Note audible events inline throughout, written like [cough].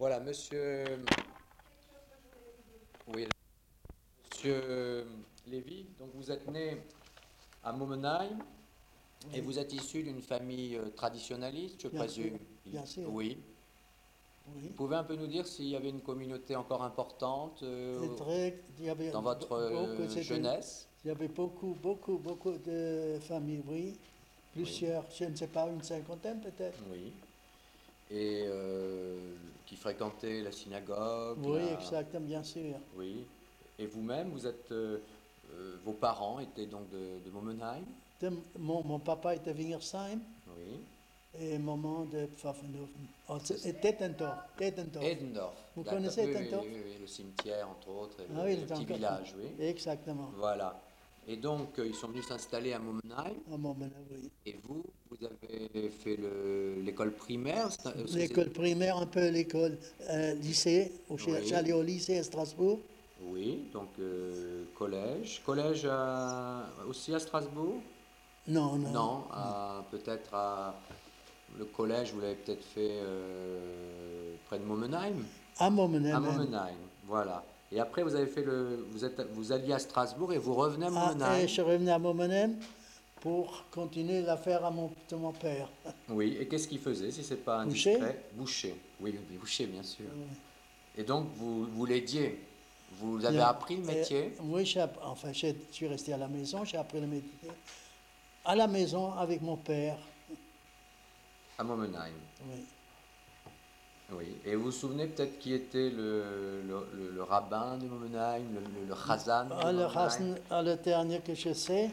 Voilà, monsieur. Oui, monsieur Lévy, donc vous êtes né à Momenheim et vous êtes issu d'une famille euh, traditionnaliste, je Bien présume. sûr, bien sûr. Oui. Oui. Vous pouvez un peu nous dire s'il y avait une communauté encore importante euh, C'est très- il y avait dans votre euh, beaucoup- jeunesse? Il y avait beaucoup, beaucoup, beaucoup de familles, oui. Plusieurs, je ne sais pas, une cinquantaine peut-être. Oui. Et euh, qui fréquentaient la synagogue Oui, la- exactement, bien sûr. Oui. Et vous-même, vous êtes. euh, euh, vos parents étaient donc de, de Momenheim? De- mon, mon papa était Wingersheim Oui. et maman de Pfaffenhofen. Oh, Tettendorf. Tettendorf. Edendorf. Vous connaissez oui, oui, Edendorf oui, oui, le cimetière, entre autres, et Ah le, oui, le petit encore- village, oui. Exactement. Voilà. Et donc, euh, ils sont venus s'installer à Momenheim. À Momenheim, oui. Et vous, vous avez fait le- l'école primaire L'école primaire, un peu l'école euh, lycée. Oui. J'allais au lycée à Strasbourg. Oui, donc euh, collège. Collège à- aussi à Strasbourg? Non, non. Non, peut-être à. Le collège, vous l'avez peut-être fait euh, près de Momenheim À Momenheim. À. Momenheim, voilà. Et après, vous avez fait le. Vous, êtes, vous alliez à Strasbourg et vous revenez à Ah, Momenheim. et je revenais à Momenheim pour continuer l'affaire à mon, de mon père. [laughs] Oui, et qu'est-ce qu'il faisait si c'est pas Boucher indiscret Boucher. Oui, oui, boucher, bien sûr. Et donc, vous, vous l'aidiez? Vous avez appris le métier? Et- oui, enfin, je suis resté à la maison, j'ai appris le métier à la maison avec mon père. à Momenheim. Oui. Oui. Et vous vous souvenez peut-être qui était le, le, le- le rabbin de Momenheim, le, le, le Chazan Ah, le, ah, le dernier que je sais,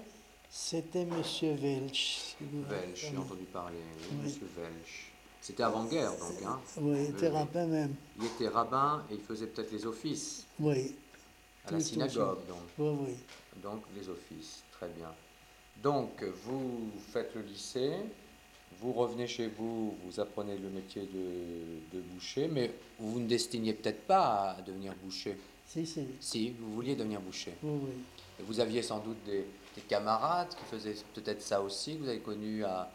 c'était Monsieur Welch. Welch, j'ai entendu parler, oui, Oui. monsieur Welch. C'était avant-guerre, donc. Hein. Oui, Oui, était rabbin même. Il était rabbin et il faisait peut-être les offices Oui, à la synagogue, donc. oui, oui. Donc, les offices, très bien. Donc, vous faites le lycée, vous revenez chez vous, vous apprenez le métier de, de boucher, mais vous ne destiniez peut-être pas à devenir boucher. Si, si. Si, vous vouliez devenir boucher. Oui, oui. Et vous aviez sans doute des, des camarades qui faisaient peut-être ça aussi, que vous avez connu à,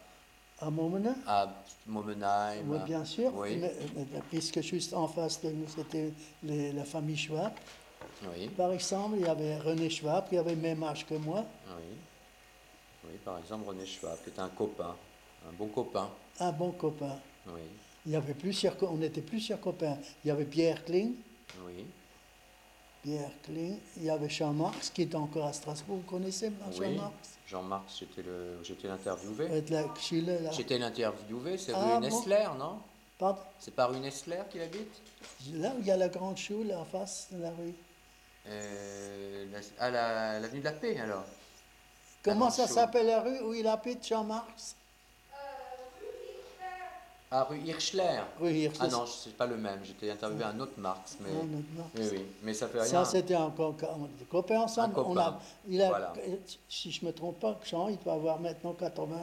À Momenheim à Momenheim. Oui, à- bien sûr. Oui, Mais- puisque juste en face de nous, c'était la famille Schwab. oui, Par exemple, il y avait René Schwab, qui avait le même âge que moi. oui. Oui, par exemple, René Schwab, qui était un copain, un bon copain. Un bon copain. Oui, Il y avait plusieurs, on était plusieurs copains. Il y avait Pierre Kling, oui. Pierre Kling. Il y avait Jean-Marx, qui est encore à Strasbourg. Vous connaissez hein, Oui, Jean-Marx Jean-Marc, j'étais le, j'étais l'interviewé. J'étais l'interviewé, c'est Ah, rue bon Nessler, non? Pardon? C'est par rue Nessler qu'il habite Là où il y a la grande choule, en face de la rue. euh, À la- l'avenue de la Paix, alors Comment ça s'appelle la rue où il habite, Jean-Marx Ah, rue Hirschler Rue Hirsch. Ah non, c'est pas le même, j'étais interviewé à un autre Marx, mais... Non, non, non. Oui, oui, mais ça fait rien. Ça, c'était encore on était copains ensemble. Un On copain. a, il a, Voilà. Si je ne me trompe pas, Jean, il doit avoir maintenant 80.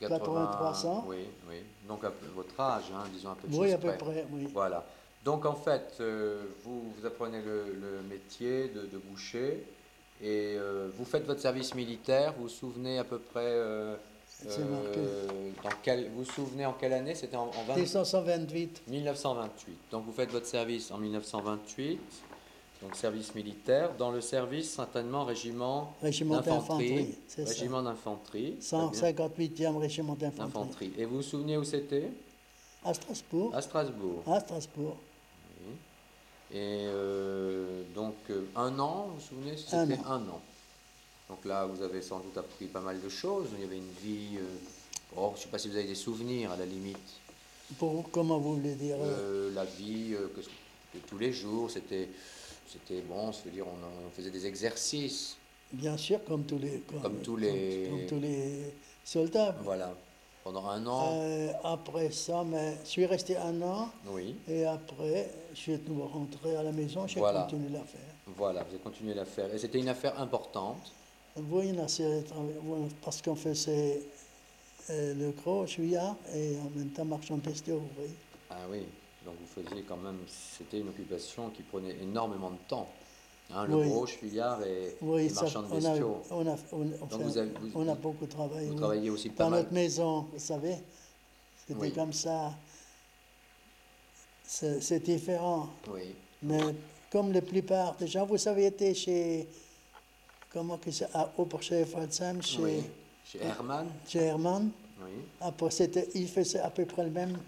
80, 83 ans. Oui, oui. Donc à peu- votre âge, hein, disons un peu Oui, à peu près. près, oui. Voilà. Donc en fait, euh, vous, vous apprenez le, le métier de, de boucher et euh, vous faites votre service militaire. Vous vous souvenez à peu près euh, C'est marqué. dans quel, vous vous souvenez en quelle année? C'était en, en 20 1928. 1928. Donc vous faites votre service en 1928. Donc service militaire dans le service certainement régiment Régiment d'infanterie. Régiment d'infanterie. très bien. 158e régiment d'infanterie. Et vous vous souvenez où c'était? À Strasbourg. À Strasbourg. À Strasbourg. Oui. Et euh, donc euh, un an, vous vous souvenez? Un C'était an. un an. Donc là, vous avez sans doute appris pas mal de choses. Il y avait une vie. euh, oh, je ne sais pas si vous avez des souvenirs à la limite. Pour, comment vous voulez dire euh, Euh, la vie euh, que, que tous les jours, c'était. C'était bon, dire, on, on faisait des exercices. Bien sûr, comme tous les, Comme tous les- comme tous les soldats. Voilà. Pendant un an. Euh, après ça, mais je suis resté un an. Oui. Et après, je suis de rentré à la maison, j'ai Voilà. continué l'affaire. Voilà, vous avez continué l'affaire. Et c'était une affaire importante. A voilà, parce qu'on faisait euh, le gros juillet et en même temps marchand de bestiaux, oui. Ah oui, donc vous faisiez quand même, c'était une occupation qui prenait énormément de temps. Hein, le Oui. gros chevillard et, Oui, et marchand de on, a, bestiaux. on, a, on, enfin, vous avez- vous- on a beaucoup travaillé. Vous oui. travailliez aussi pas Dans mal. notre maison, vous savez, c'était comme ça. c'est c'est différent. Oui. Mais comme la plupart des gens, vous avez été chez, comment que c'est, à Oberchef-Waldsheim, chez, Oui. Chez Hermann chez Hermann. Oui. Après, il faisait à peu près le même,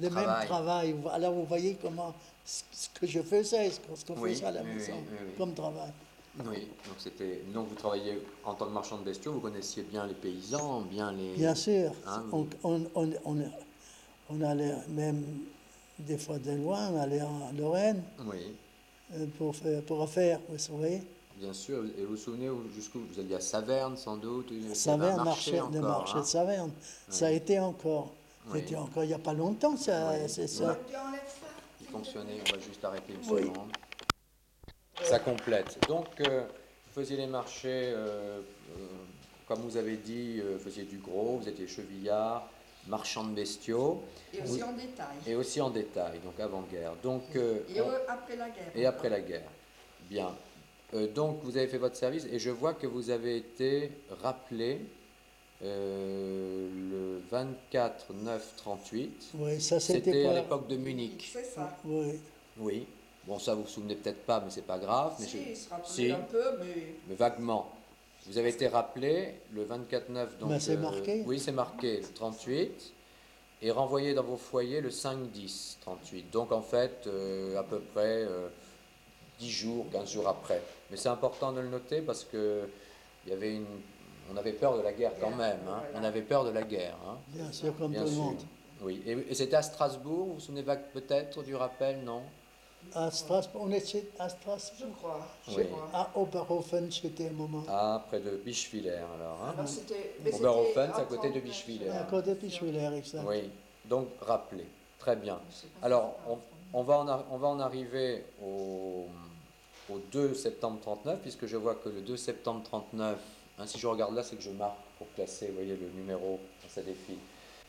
le Travail. même travail. Alors, vous voyez comment ce que je faisais, ce qu'on Oui, faisait à la oui, maison, comme travail. Oui, donc c'était. Donc vous travailliez en tant que marchand de bestiaux, vous connaissiez bien les paysans, bien les. Bien sûr, Hein, on, on, on, allait même des fois de loin, on allait en Lorraine Oui, euh, pour, faire, pour faire, vous savez. Bien sûr. Et vous vous souvenez où- jusqu'où vous alliez à Saverne sans doute Saverne, marché marché, le marché hein de Saverne. Ça a été encore. Oui. C'était encore il n'y a pas longtemps, ça, Oui. c'est ça. Il fonctionnait, on va juste arrêter une Oui. seconde. Ça complète. Donc, euh, vous faisiez les marchés, euh, euh, comme vous avez dit, euh, vous faisiez du gros, vous étiez chevillard, marchand de bestiaux, Et aussi en détail. et aussi en détail, donc avant-guerre. Donc, euh, Et on- euh, après la guerre. et après la guerre. Bien. Euh, donc, vous avez fait votre service et je vois que vous avez été rappelé euh, le 24 9 38. Oui, ça c'était C'était à l'époque de Munich. C'est ça. Oui, Oui. Bon, ça vous vous souvenez peut-être pas, mais c'est pas grave. Mais Si, je- il se rappelait si, un peu, mais mais vaguement. Vous avez été rappelé le 24-9. donc. Ben, c'est euh, marqué. Oui, c'est marqué le 38. Et renvoyé dans vos foyers le 5-10 38. Donc en fait, euh, à peu près euh, 10 jours, 15 jours après. Mais c'est important de le noter parce que il y avait une, on avait peur de la guerre quand même. hein. On avait peur de la guerre. hein. bien sûr, comme Bien tout le monde. Oui. Et, et c'était à Strasbourg. Vous vous souvenez peut-être du rappel, non? À Strasbourg, on était à je Strasbourg. crois. Je Oui. crois. À Oberhofen, j'étais un moment. Ah, près de Bischwiller alors. hein. Alors, c'était- mais Oberhofen, c'était c'est à côté de 39, Bischwiller. À côté de Pichwiller, exact. Oui, donc rappelé. Très bien. Alors, on, on va, en, on va en arriver au, au 2 septembre 39, puisque je vois que le 2 septembre 39, hein, si je regarde là, c'est que je marque pour placer, vous voyez, le numéro, ça défile.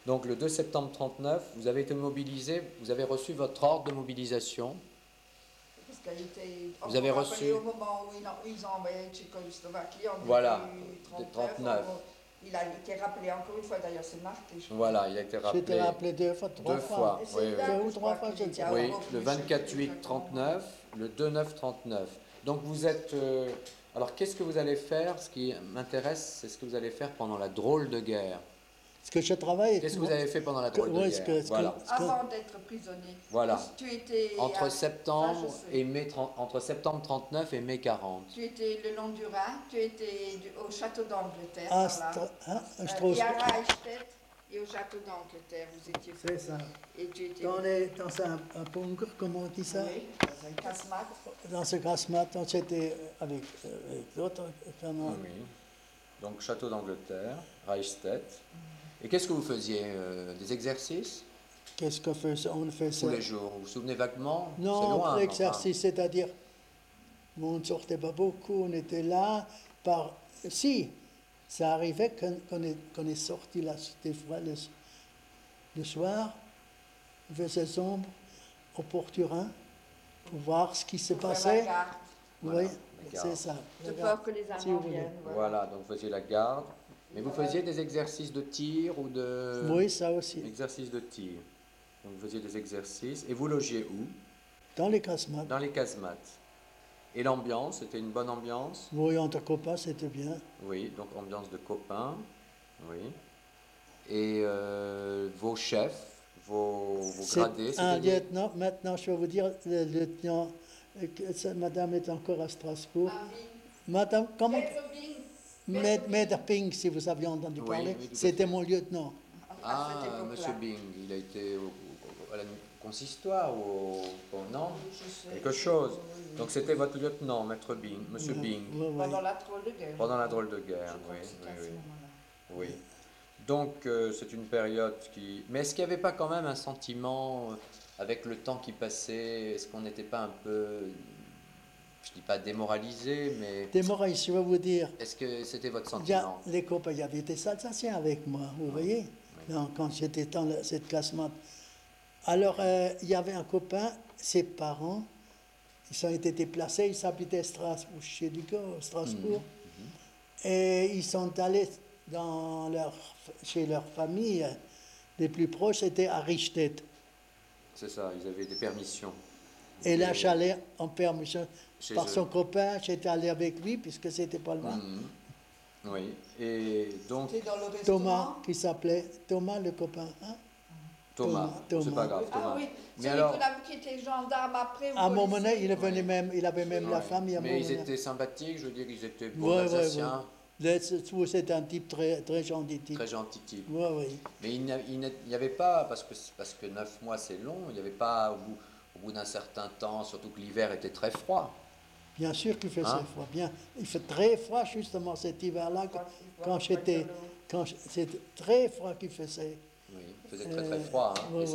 Donc, le 2 septembre 39, vous avez été mobilisé, vous avez reçu votre ordre de mobilisation. Parce qu'elle était Vous avez reçu- Au moment où ils ont, ils ont envoyé Tchécoslovaquie en Voilà, début de 39. on- Il a été rappelé encore une fois, d'ailleurs, c'est marqué. je. Voilà, il a été rappelé. rappelé deux fois, trois Deux fois. Oui, Deux ou trois fois. Oui, le plus 24-8 39, le 2-9 39. Donc vous êtes. euh, alors qu'est-ce que vous allez faire? Ce qui m'intéresse, c'est ce que vous allez faire pendant la drôle de guerre. Ce que je travaille. Qu'est-ce que vous avez fait pendant la drôle de Ouais, guerre? que- Voilà. que- Avant d'être prisonnier. Voilà. Tu étais, Entre à- septembre ça, je sais. et mai 30 entre septembre 39 et mai 40. Tu étais le long du Rhin, tu étais du- au château d'Angleterre. Ah, par là. Stra- hein, Euh, Strauss- et au château d'Angleterre, vous étiez. C'est ça. Et tu étais. Dans, les, dans un, un bunker, comment on dit ça Oui, dans un casse-mat. Dans ce casse-mat, on était avec, euh, avec d'autres. comment- Oui. Donc château d'Angleterre, Reichstätt. Et qu'est-ce que vous faisiez euh, Des exercices? Qu'est-ce qu'on faisait? On faisait. tous les jours Vous vous souvenez vaguement? C'est Non, loin, l'exercice, c'est-à-dire, on ne sortait pas beaucoup, on était là par... Si, ça arrivait qu'on est, est sorti là, des fois le, le soir, il faisait sombre au Porturin pour voir ce qui se passait. la garde, Voilà, oui, c'est ça. De peur que les Si Allemands voulez. viennent. enfin. Voilà, donc vous faisiez la garde. Mais vous faisiez des exercices de tir ou de... Oui, ça aussi. Exercices de tir. Donc vous faisiez des exercices. Et vous logiez où? Dans les casemates. Dans les casemates. Et l'ambiance, c'était une bonne ambiance Oui, entre copains, c'était bien. Oui, donc ambiance de copains. Oui. Et euh, vos chefs, vos, vos C'est gradés, un des- lieutenant, maintenant je vais vous dire, le lieutenant, euh, madame est encore à Strasbourg. Ah oui. Madame, comment Maître Bing. Maître Maître Ping, si vous aviez entendu Oui, parler, oui, c'était mon lieutenant. Ah, époque-là. Monsieur Bing, il a été au, au- à la consistoire ou au, sais. Quelque chose. Donc c'était votre lieutenant, Maître Bing, Monsieur Bing. Pendant la drôle de guerre. pendant la drôle de guerre. Oui, oui. Donc euh, c'est une période qui. Mais est-ce qu'il n'y avait pas quand même un sentiment euh, avec le temps qui passait Est-ce qu'on n'était pas un peu, je dis pas démoralisé, mais Démoralisé, je vais vous dire, est-ce que c'était votre sentiment? les copains, il y avait des Alsaciens avec moi, vous voyez, Donc, quand j'étais dans cette classe mat. Alors, euh, il y avait un copain, ses parents, ils ont été déplacés, ils habitaient Strasbourg, chez Dugo, Strasbourg, et ils sont allés dans leur, chez leur famille, les plus proches étaient à Richtett. C'est ça, ils avaient des permissions. Et là, Et- j'allais en permission Chez par eux. son copain, j'étais allé avec lui, puisque c'était pas loin. Mhm. Oui, et donc dans le Thomas, qui s'appelait Thomas, le copain. hein? Thomas, Thomas, c'est pas grave, Thomas. Ah oui, Mais alors- qu'on a vu qui était gendarme après. À un moment donné, il, Ouais. même, il avait même la famille. À Mais ils étaient sympathiques, je veux dire, ils étaient ouais, Alsaciens, c'est- C'est un type très, très gentil. Type. très gentils types. Ouais, ouais. Mais il n'y avait pas, parce que, parce que 9 mois c'est long, il n'y avait pas au bout, d'un certain temps, surtout que l'hiver était très froid. Bien sûr qu'il fait Hein froid. Bien. Il fait très froid justement cet hiver-là. Quand, quand j'étais, quand c'était très froid qu'il faisait. Faisait très très Euh, froid. hein.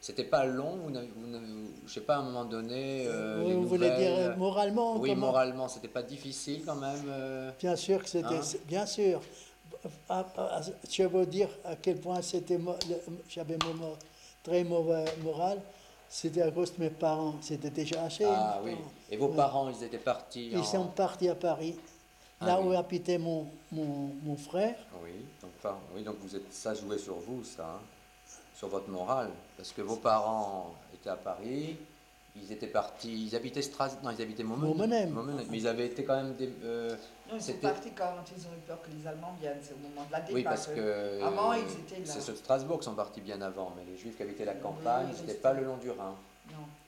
c'était- pas long, vous vous je sais pas, à un moment donné, euh, Oui, les vous voulez dire euh, moralement Oui, comment- moralement, c'était pas difficile quand même. euh, Bien sûr que c'était, Hein? bien sûr. Ah, ah, Je veux dire à quel point c'était, j'avais très mauvais moral. C'était à cause de mes parents. C'était déjà assez. Ah mes oui. parents. Et vos parents, ils étaient partis Ils en- sont partis à Paris, Ah là oui. où habitait mon, mon, mon frère. Oui, donc, enfin, oui, donc vous êtes, ça jouait sur vous, ça, hein, sur votre morale, parce que vos parents étaient à Paris, ils étaient partis, ils habitaient Strasbourg, non, ils habitaient Montmenem. mais ils avaient été quand même des, euh, Non, ils sont partis quand ils ont eu peur que les Allemands viennent. C'est au moment de la départ. oui, parce que Avant, euh, ils étaient là. c'est ceux de Strasbourg qui sont partis bien avant, mais les Juifs qui habitaient la campagne, Oui, ils n'étaient pas le long du Rhin.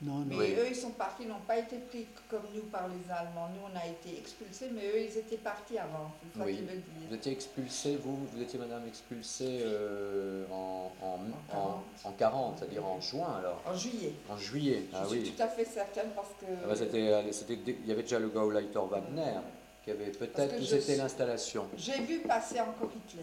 Non. Non, non. Mais Oui. eux, ils sont partis, ils n'ont pas été pris comme nous par les Allemands. Nous, on a été expulsés, mais eux, ils étaient partis avant. Oui. Vous étiez expulsé, vous, vous étiez madame expulsée euh, en, en, En en- en 40, c'est-à-dire en juin alors, En juillet. en juillet, Je ah suis oui. tout à fait certaine parce que. Ah bah, c'était, il y avait déjà le Gauleiter Wagner qui avait Parce peut-être c'était l'installation. J'ai vu passer encore Hitler.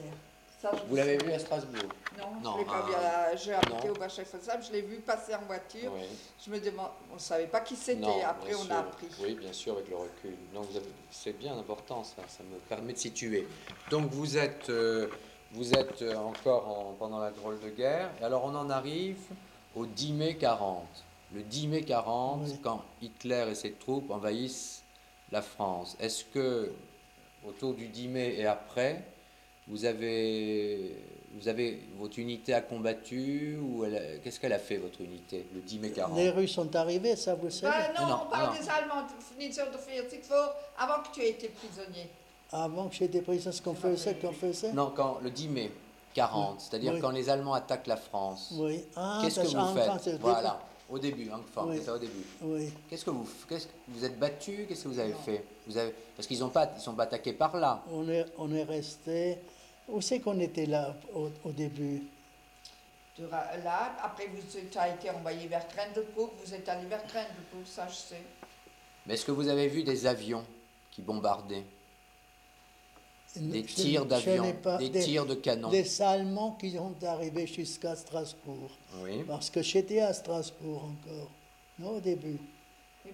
Ça, je Vous l'avez vu à Strasbourg Non, Non, je l'ai pas ah. vu. à J'ai habité au je l'ai vu passer en voiture. Oui. Je me demande, on ne savait pas qui c'était. Après, bien on sûr. a appris. Oui, bien sûr, avec le recul. Avez- c'est bien important ça, ça me permet de situer. Donc vous êtes, euh, vous êtes euh, encore en- pendant la drôle de guerre. Et alors on en arrive au 10 mai 40. Le 10 mai 40, Oui. quand Hitler et ses troupes envahissent la France. Est-ce que autour du 10 mai et après, vous avez, vous avez votre unité a combattu ou qu'est-ce qu'elle a fait votre unité le 10 mai 40 Les Russes sont arrivés, ça vous le savez? Bah, non, Non, on parle non. des Allemands, 1940, vor, avant que tu aies été prisonnier. Avant que j'étais pris, c'est ce qu'on faisait, qu'on faisait? Non, quand le 10 mai 40, c'est-à-dire Oui. quand les Allemands attaquent la France. Oui. Ah, Qu'est-ce que vous faites? C'est- Voilà, au début, enfin, Oui. c'est ça au début. Oui. Qu'est-ce que vous, qu'est-ce que vous êtes battu? Qu'est-ce que vous avez fait? Vous avez, parce qu'ils ont pas, ils sont pas attaqués par là. On est, on est resté. Où c'est qu'on était là au, au début? Là, après, vous tu as été envoyé vers Grendelbroek, vous êtes allé vers Grendelbroek, ça je sais. Mais est-ce que vous avez vu des avions qui bombardaient? Des tirs d'avions, des tirs de canons Des Allemands qui sont arrivés jusqu'à Strasbourg. Oui. Parce que j'étais à Strasbourg encore. Non, au début.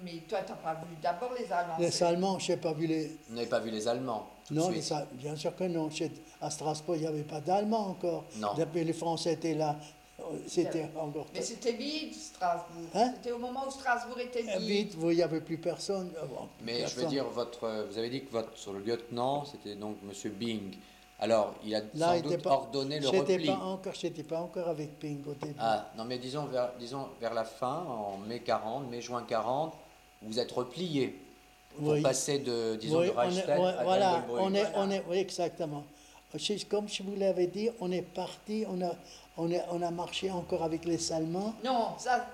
Mais toi, tu n'as pas vu d'abord les Allemands. Les Allemands, je n'ai pas vu les. Vous n'avez pas vu les Allemands tout de Non, suite. les bien sûr que non. Chez- À Strasbourg, il n'y avait pas d'Allemands encore. Non. Les Français étaient là. euh, C'était encore. Mais c'était vide, Strasbourg. Hein? C'était au moment où Strasbourg était Euh, vide. Vite, vous, il n'y avait plus personne. Ah bon, Mais je veux dire, votre, euh, vous avez dit que votre, sur le lieutenant, c'était donc M. Bing. Alors, il a Là, sans doute pas- ordonné le repli. pas encore, j'étais pas encore avec Ping au début. Ah, non, mais disons vers, disons vers la fin, en mai 40, mai-juin 40, vous êtes replié pour Oui. passer de, disons, Oui, de on est- à voilà, on est, Voilà. on est, oui, exactement. Comme je vous l'avais dit, on est parti, on a, on, est, on a marché encore avec les Allemands Non, ça,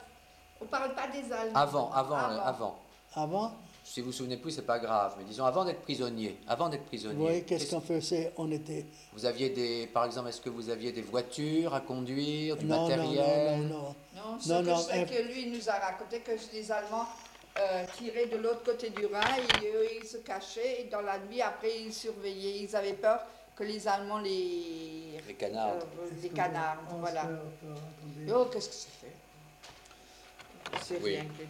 on ne parle pas des Allemands. Avant, avant, avant. avant. Si vous vous souvenez plus, c'est pas grave. Mais disons, avant d'être prisonnier, avant d'être prisonnier, Oui, qu'est-ce qu'est-ce- qu'on faisait On était. vous aviez des, par exemple, est-ce que vous aviez des voitures à conduire, du non, non, matériel? non, non, non. Non, ce Non, que non, je sais euh, que lui nous a raconté que les Allemands euh, tiraient de l'autre côté du Rhin et eux, ils se cachaient et dans la nuit, après, ils surveillaient. Ils avaient peur que les Allemands les... Les canards. euh, les canards, voilà. Oh, qu'est-ce que c'est fait? C'est Oui. rien de plus.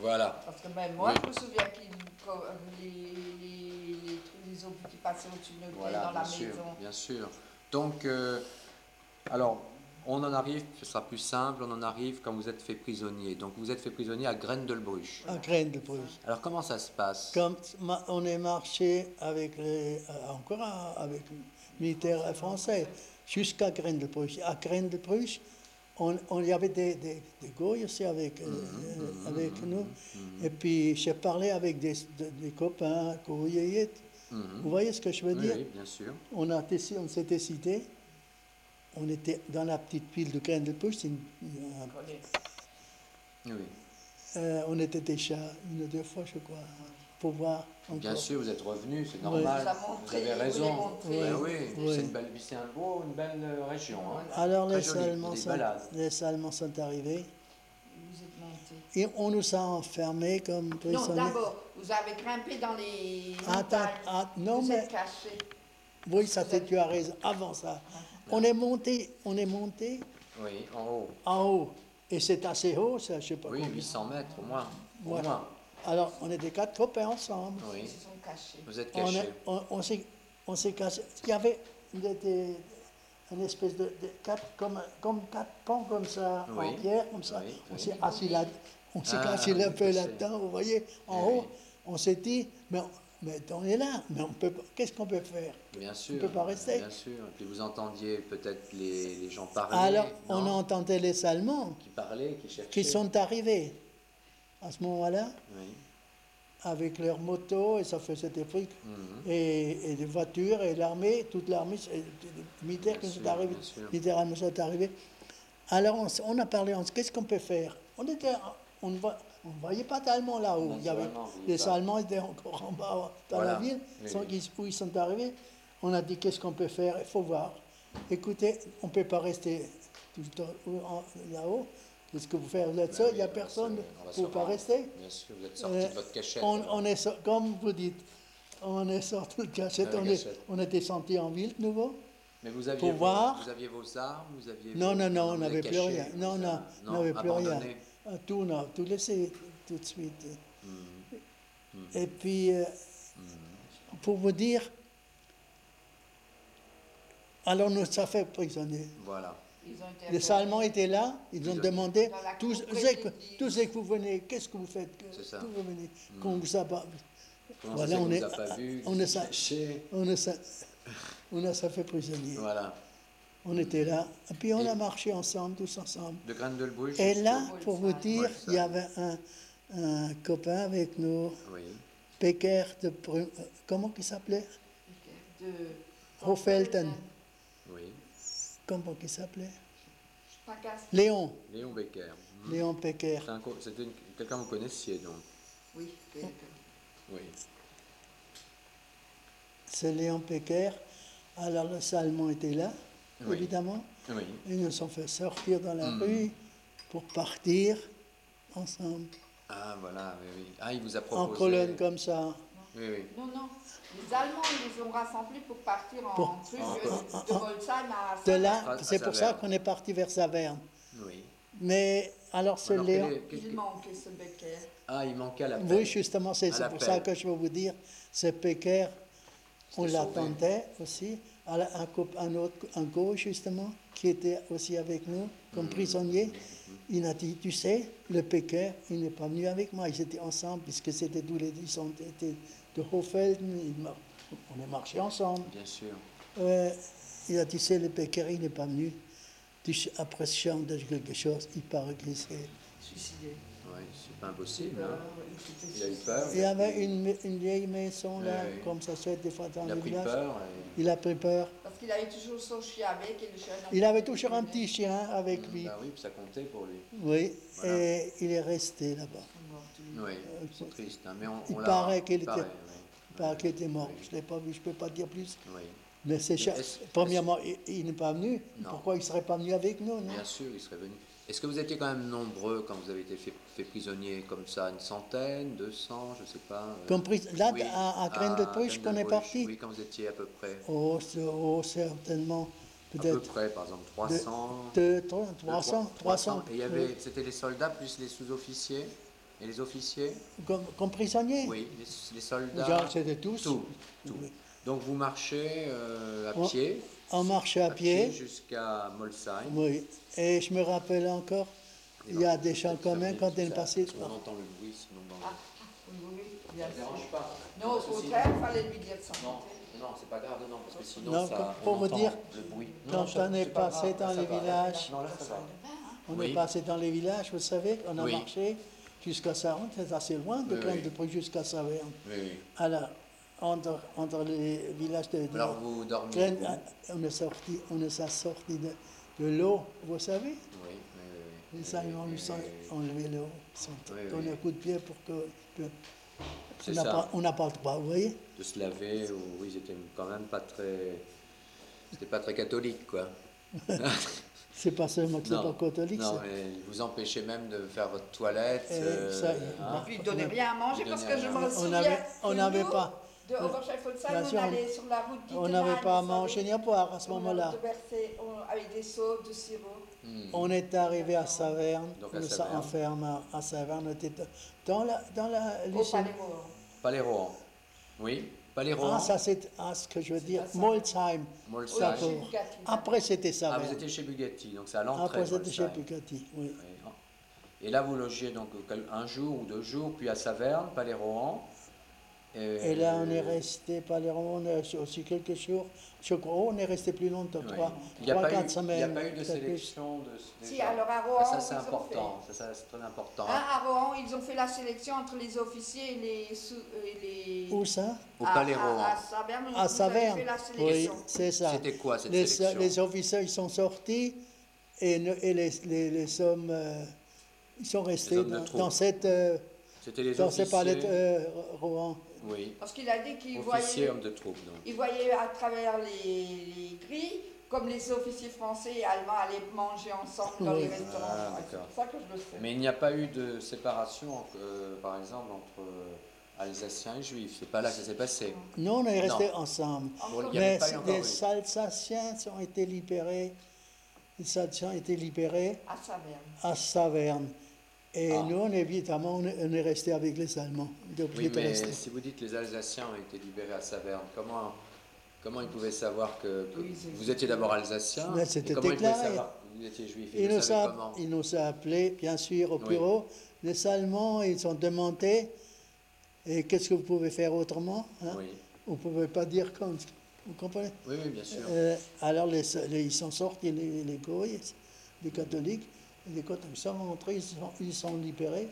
Voilà. Parce que même moi, Oui. je me souviens que les, les, les, trucs, les obus qui passaient au-dessus de nous Voilà, dans la sûr, maison. bien sûr. Donc, euh, alors, on en arrive, ce sera plus simple, on en arrive quand vous êtes fait prisonnier. Donc, vous êtes fait prisonnier à Grendelbruch. À Grendelbrück. Alors, comment ça se passe? Comme on est marché avec les, euh, encore avec les militaires français jusqu'à Grendelbrück. À Grendelbrück, on, on y avait des, des, des goyes aussi avec, euh, euh, avec nous. Et puis j'ai parlé avec des, de- des copains. Mhm. Vous voyez ce que je veux dire? oui, bien sûr. On, a été- on s'était cité. On était dans la petite ville de Grendelpusch. c'est une- un- Oui. euh, on était déjà une ou deux fois, je crois, pour voir encore. Bien sûr, vous êtes revenu, c'est normal. Vous avez raison. Ben oui, Oui. c'est une belle, c'est un beau, une belle euh, région. hein. Alors Très les joli, Allemands, sont, balades. les Allemands sont arrivés Vous êtes monté. et on nous a enfermés comme Non, prisonniers. d'abord, vous avez grimpé dans les Attends, montagnes. ah, non, vous mais- êtes cachés. Oui, ça c'est tu as raison. Avant ça, on est monté, on est monté Oui, en haut. en haut et c'est assez haut, ça, je sais pas Oui, combien. 800 mètres au moins. Au moins. Alors on était quatre copains ensemble. Oui. Ils se sont cachés. Vous êtes On, cachés. est- on, on s'est, on s'est cassé. Il y avait des, des- une espèce de, de quatre, comme, comme quatre ponts comme ça, Oui. en pierre, comme ça. Oui, on oui. s'est assis là, on s'est Ah, un peu là-dedans, vous voyez, en Oui, haut. On s'est dit, mais, on- mais on est là, mais on peut pas- qu'est-ce qu'on peut faire? Bien sûr. peut pas rester. Bien sûr. Et puis vous entendiez peut-être les, les gens parler. Alors, on entendait les Allemands Qui parlaient, qui cherchaient. qui sont arrivés à ce moment-là Oui. avec leurs motos et ça faisait des frics Mhm. et, et des voitures et l'armée, toute l'armée, militaires Bien qui les militaires allemands sont arrivés. Alors on, on a parlé, qu'est-ce qu'on peut faire? On était, on ne on voyait pas d'Allemands là-haut. Il y avait, les pas. Allemands étaient encore en bas dans Voilà, la ville, oui, sont- où ils sont arrivés. On a dit qu'est-ce qu'on peut faire? Il faut voir. Écoutez, on ne peut pas rester tout le temps en- là-haut. Qu'est-ce que vous faites? Vous êtes seul, il n'y a personne, vous ne pouvez pas rester? Bien sûr, vous êtes sorti Euh, de votre cachette. on, est so- comme vous dites, on est sorti de cachette, De on, est, cachette. on était sortis en ville de nouveau. Mais vous aviez, pour vos, voir. vous aviez vos armes, vous aviez. Non, vos- non, non, on n'avait plus rien. Non, non, on n'avait plus rien. Tout, on a tout laissé tout de suite. Mhm. Et puis, euh, pour vous dire, alors nous ça fait prisonniers. Voilà. Les Allemands étaient là, ils ont demandé, tous ceux que, tous vous venez, qu'est-ce que vous faites que- C'est ça. que vous venez Qu'on vous a pas- Voilà, on est- a pas vu, on est ça- on a ça, on a ça fait prisonnier. Voilà. On était là, et puis on Et- a marché ensemble, tous ensemble. De Grendelbusch Et là, pour vous dire, il y avait un, un copain avec nous, Oui. Becker de euh, comment il s'appelait? De Hofelten. Oui. Comment il s'appelait. Léon, Léon Becker. Mhm. Léon Becker. C'était quelqu'un que vous connaissiez donc. Oui. Oui. C'est Léon Becker. Alors les Allemands étaient là, Oui. évidemment. Oui. Ils nous ont fait sortir dans la Hmm. rue pour partir ensemble, Ah voilà, oui, oui. Ah, il vous a en proposé. colonne comme ça. Oui, oui. Non, non. Les Allemands ils nous ont rassemblés pour partir en Pour- en- euh, en- de Molsheim à De là, À- à c'est pour ça qu'on est parti vers Saverne. Oui. Mais alors ce Alors, Léon, quel est- quel- Il manquait ce Becker. Ah, il manquait à la oui justement, c'est À pour ça que je veux vous dire, ce Becker, on l'attendait aussi. Alors, Un, cop- un autre, un gauche justement, qui était aussi avec nous comme prisonnier, il a dit, tu sais, le Becker, il n'est pas venu avec moi, ils étaient ensemble, puisque c'était tous les ils ont été de mar- on est marché ensemble. Bien sûr. Euh, il a dit, c'est le Becker, il n'est pas venu. Après ce chant de quelque chose, il paraît qu'il s'est... Suicidé. Oui, c'est pas impossible. Euh, hein. il Il a eu peur. Il y avait une, vieille maison là, Oui, oui. comme ça se fait des fois dans Il pris villages. peur. et- Il a pris peur. Parce qu'il avait toujours son chien avec et le chien. Il avait toujours un petit chien avec lui. Bah oui, ça comptait pour lui. Oui, Voilà. et il est resté là-bas. Oui, c'est triste. hein, Mais on, il on l'a- paraît qu'il il paraît, était- qu'il était mort. Oui. Je ne l'ai pas vu, je ne peux pas dire plus. Oui. Mais c'est cher. Premièrement, il, il n'est pas venu. Non. Pourquoi il ne serait pas venu avec nous non? Bien sûr, il serait venu. Est-ce que vous étiez quand même nombreux quand vous avez été fait, fait prisonnier comme ça? Une centaine, 200, je ne sais pas euh, Compris, là, oui, à, à Grendelpusch, qu'on est parti. Oui, quand vous étiez à peu près. Oh, oh, certainement. À peu Peut-être près, par exemple, 300. deux, trois- deux, 300, 300. Et il y avait, c'était les soldats plus les sous-officiers? Et les officiers Comme, comme prisonniers? Oui, les, les soldats. C'était tous? Tout, tout. Oui. Donc vous marchez euh, à On- pied, On marchait à pied. jusqu'à Molsheim. Oui. Et je me rappelle encore, il y a des gens communs quand on est passé. On entend le bruit, sinon dans Ah, le... oui, oui, oui, bien Ça ne dérange pas. Non, au contraire, il fallait lui dire de s'en Non, non, c'est pas grave, non, parce que sinon Non, ça, comme- on pour vous dire, le bruit. quand Non, ça- on est passé grave, dans ça les va. villages- Non, là, ça va. On Oui. est passé dans les villages, vous savez, on a Oui. marché jusqu'à Saverne, c'est assez loin de Prix jusqu'à Saverne. Oui, oui. Alors, entre, entre les villages de, de Alors vous dormiez où? on est sorti, on est sorti de, de l'eau, vous savez? Oui, oui, oui. Les Allemands nous ont enlevé l'eau, ils ont Oui, donné un coup de pied pour que. que- on n'a pas, on le droit, vous voyez? De se laver, ou oui, ils étaient quand même pas très. C'était pas très catholique, quoi. [laughs] C'est pas seulement que c'est pas catholique, non, vous empêchaient même de faire votre toilette. Euh, ça, hein. Puis donnez rien à manger parce que je me On souviens. n'avait on n'avait pas. De on sûr, on- allait sur la route On n'avait pas à manger ni à boire à ce moment-là. de verser, on- avec des seaux de sirop. Hmm. On est arrivé à Saverne, Donc à Saverne. enfermé à, à Saverne, on était dans la, dans la Au lycée. Palais Rohan. Oui, Ah, ça c'est ah, ce que je veux dire, ça. Molsheim. Après c'était Ah, Saverne. vous étiez chez Bugatti, donc c'est à l'entrée. Après c'était chez. Bugatti, oui. Oui. Et là, vous logiez donc un jour ou deux jours, puis à Saverne, Palais-Rohan. Et là on est resté, pas les on est aussi quelques jours. Je crois on est resté plus longtemps, trois, n'y trois, pas eu- quatre il y a semaines. pas eu de sélection de. Si, déjà. alors à Ah, Rohan, ça, c'est ils ont important. fait. Ça, ça, c'est très important. Hein, à Rohan, ils ont fait la sélection entre les officiers et les. sous- et les... Où ça? Au à- Palais-Rohan. À, à Saverne, À Saverne. fait la Oui, sélection. c'est ça. C'était quoi cette les, sélection? les officiers ils sont sortis et, ne- et les, les, les hommes euh, ils sont restés de dans, dans cette euh, C'était les dans ces officiers. palais euh, Rouen. Oui, Parce qu'il a dit qu'il voyait, de troupe. Donc. il voyait à travers les, les grilles comme les officiers français et allemands allaient manger ensemble dans Oui. les restaurants. Ah, Ouais, d'accord. c'est pour ça que je le sais. Mais il n'y a pas eu de séparation, euh, par exemple, entre euh, Alsaciens et Juifs. C'est pas là que ça s'est passé. Nous, on est restés Non. ensemble. Encore les. Alsaciens ont été libérés. Les Alsaciens ont été libérés à Saverne. à Saverne. Et Ah. nous, on, évidemment, on est, on est resté avec les Allemands. Oui, mais si vous dites que les Alsaciens ont été libérés à Saverne, comment, comment ils pouvaient savoir que, que Oui, c'est- vous étiez d'abord Alsacien Mais et c'était comment ils pouvaient déclaré. savoir que vous étiez juif? Ils Il le nous, savaient a, comment? il nous a appelés, bien sûr, au Oui. bureau. Les Allemands, ils ont demandé et qu'est-ce que vous pouvez faire autrement hein? Oui. Vous ne pouvez pas dire comme. Vous comprenez? Oui, oui, bien sûr. Euh, Alors, les, les- ils sont sortis, les, les goïs, les catholiques. Les catholiques sont rentrés, ils sont, ils sont libérés.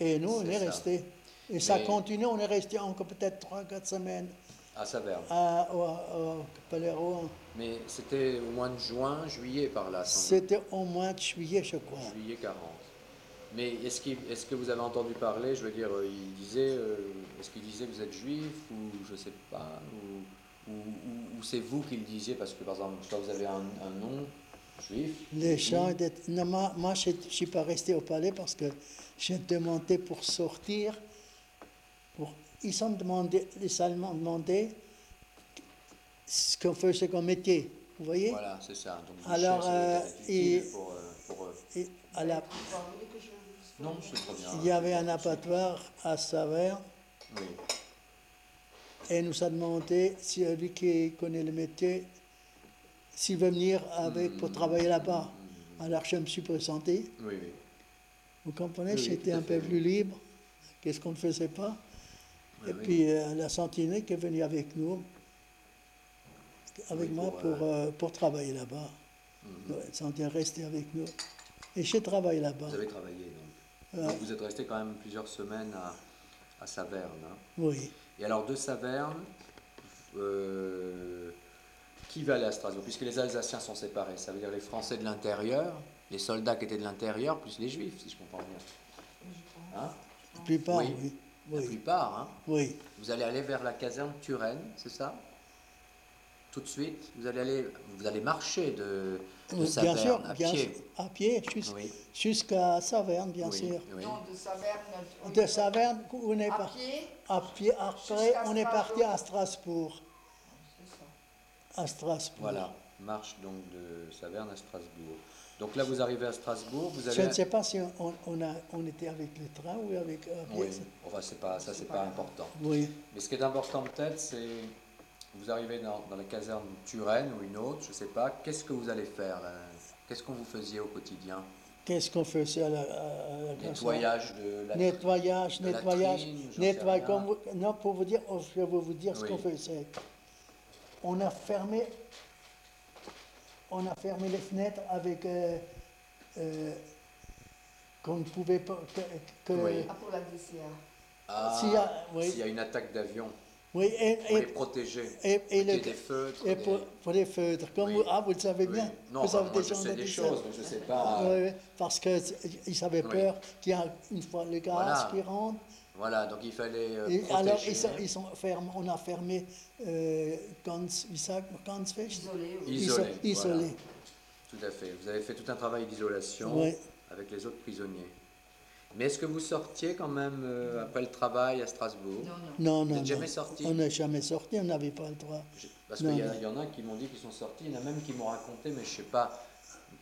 Et nous, on est restés. Et ça continue, on est resté encore peut-être 3-4 semaines À Saverne. à, au, Palais. Mais c'était au mois de juin, juillet par là. C'était au mois de juillet, je crois. Juillet 40. Mais est-ce qu'il- est-ce que vous avez entendu parler, je veux dire, euh, il disait, euh, est-ce qu'il disait vous êtes juif ou je sais pas, ou, ou- ou- ou c'est vous qui le disiez parce que par exemple, soit vous avez un, un nom juif. Les gens étaient... Non, moi, moi, je ne suis pas resté au palais parce que j'ai demandé pour sortir. Pour... Ils ont demandé, les Allemands ont demandé ce qu'on faisait comme métier. Vous voyez? Voilà, c'est ça. Donc, Alors, euh, et- pour, euh, pour eux. Et à la... Vous voulez que je vous Non, c'est très bien. Il y avait un abattoir à Saverne Oui. et nous a demandé si lui qui connaît le métier, s'il veut venir avec pour Mm. travailler là-bas. Alors je me suis présenté. Oui, oui. Vous comprenez, Oui, j'étais un peu plus libre. Qu'est-ce qu'on ne faisait pas? Et puis euh, la sentinelle qui est venue avec nous, avec moi pour, pour, euh, pour travailler là-bas. Sentinelle est restée avec nous. Et j'ai travaillé là-bas. Vous avez travaillé donc. Vous êtes resté quand même plusieurs semaines à, à Saverne. hein. Oui. Et alors de Saverne, euh, qui va aller à Strasbourg Puisque les Alsaciens sont séparés, ça veut dire les Français de l'intérieur, les soldats qui étaient de l'intérieur, plus les Juifs, si je comprends bien. Hein La plupart, Oui. oui. La Oui. plupart. Hein oui. vous allez aller vers la caserne Turenne, c'est ça? Tout de suite, vous allez aller, vous allez marcher de, de bien sûr, à bien pied. sûr, à pied, jus- Oui, jusqu'à Saverne, bien oui, sûr. oui. Non, de Saverne. De Saverne, on est À pied, À pied, après, Jusqu'à on est parti Strasbourg. à Strasbourg. À Strasbourg. Voilà, marche donc de Saverne à Strasbourg. Donc là, vous arrivez à Strasbourg, vous Je allez. ne sais pas si on, on a, on était avec le train ou avec pied. Oui, enfin, c'est pas, ça, c'est pas important. Oui. Mais ce qui est important peut-être, c'est vous arrivez dans, dans la caserne Turenne ou une autre, je sais pas. Qu'est-ce que vous allez faire Qu'est-ce qu'on vous faisiez au quotidien? Qu'est-ce qu'on faisait à la, à la caserne Nettoyage de la. Nettoyage, de nettoyage, nettoyage. Comme vous- non, pour vous dire, je vais vous dire ce qu'on faisait. On a fermé, on a fermé les fenêtres avec euh, euh, qu'on ne pouvait pas. Que, que- Oui. Ah, pour la DCA. Ah, S'il y a- oui. s'il y a une attaque d'avion, oui, et, pour les et, protéger. et, et le- des feutres. et des- pour, les feutres. Comme Oui. vous, ah, vous le savez Oui. bien. Non, vous avez moi, des je sais de des choses, mais je sais pas. Oui, parce qu'ils savaient Oui. peur qu'il y a une fois le gaz Voilà. qui rentre. Voilà, donc il fallait euh, Et protéger. alors, ils sont, ils sont fermés, on a fermé euh, Isolé, oui. Isolé, Iso- voilà. isolé. Tout à fait. Vous avez fait tout un travail d'isolation Oui. avec les autres prisonniers. Mais est-ce que vous sortiez quand même euh, après le travail à Strasbourg? Non, non. Non, Vous non, n'êtes jamais non. sorti? On n'est jamais sorti, on n'avait pas le droit. Parce Non, qu'il y, non. en a qui m'ont dit qu'ils sont sortis, il y en a même qui m'ont raconté, mais je ne sais pas.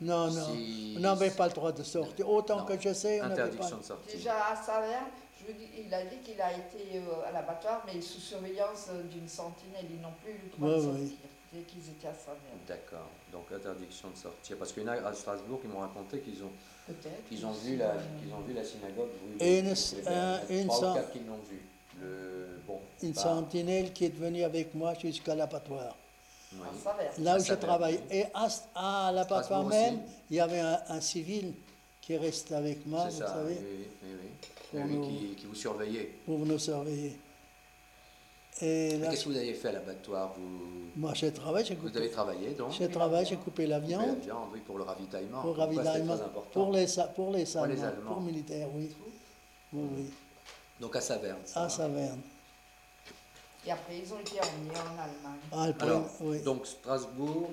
Non, non. Si- On n'avait pas le droit de sortir. Autant Non. que je sais, on n'avait pas. Interdiction de sortie. Déjà à Saverne, je vous dis, il a dit qu'il a été euh, à l'abattoir, mais sous surveillance euh, d'une sentinelle. Ils n'ont plus eu le droit Ouais, de ouais. sortir dès qu'ils étaient à. D'accord. Donc interdiction de sortir. Parce qu'il y en a à Strasbourg qui m'ont raconté qu'ils ont, qu'ils ont, vu la, qu'ils ont vu la synagogue brûler. Et une- a une trois ou cent- quatre qui l'ont vu. Le, bon, Une bah, sentinelle qui est venue avec moi jusqu'à l'abattoir. oui. Là où je travaille. Et à, à l'abattoir même, aussi. il y avait un, un civil qui est resté avec moi, vous ça, savez, oui, oui. Pour nous- qui, qui vous surveillait. pour nous surveiller. Et là, Qu'est-ce que vous avez fait à l'abattoir vous, moi, j'ai travaillé, j'ai vous coupé, avez travaillé donc j'ai travaillé, j'ai coupé la Coupé la viande viande, oui, pour le ravitaillement. pour ravitaillement, pour les, pour les Pour les Allemands, Allemands. pour militaires, oui. Oui, oui. Donc à Saverne. ça. À Saverne. Et après, ils ont été emmenés en Allemagne. Ah, Alors, oui. donc Strasbourg,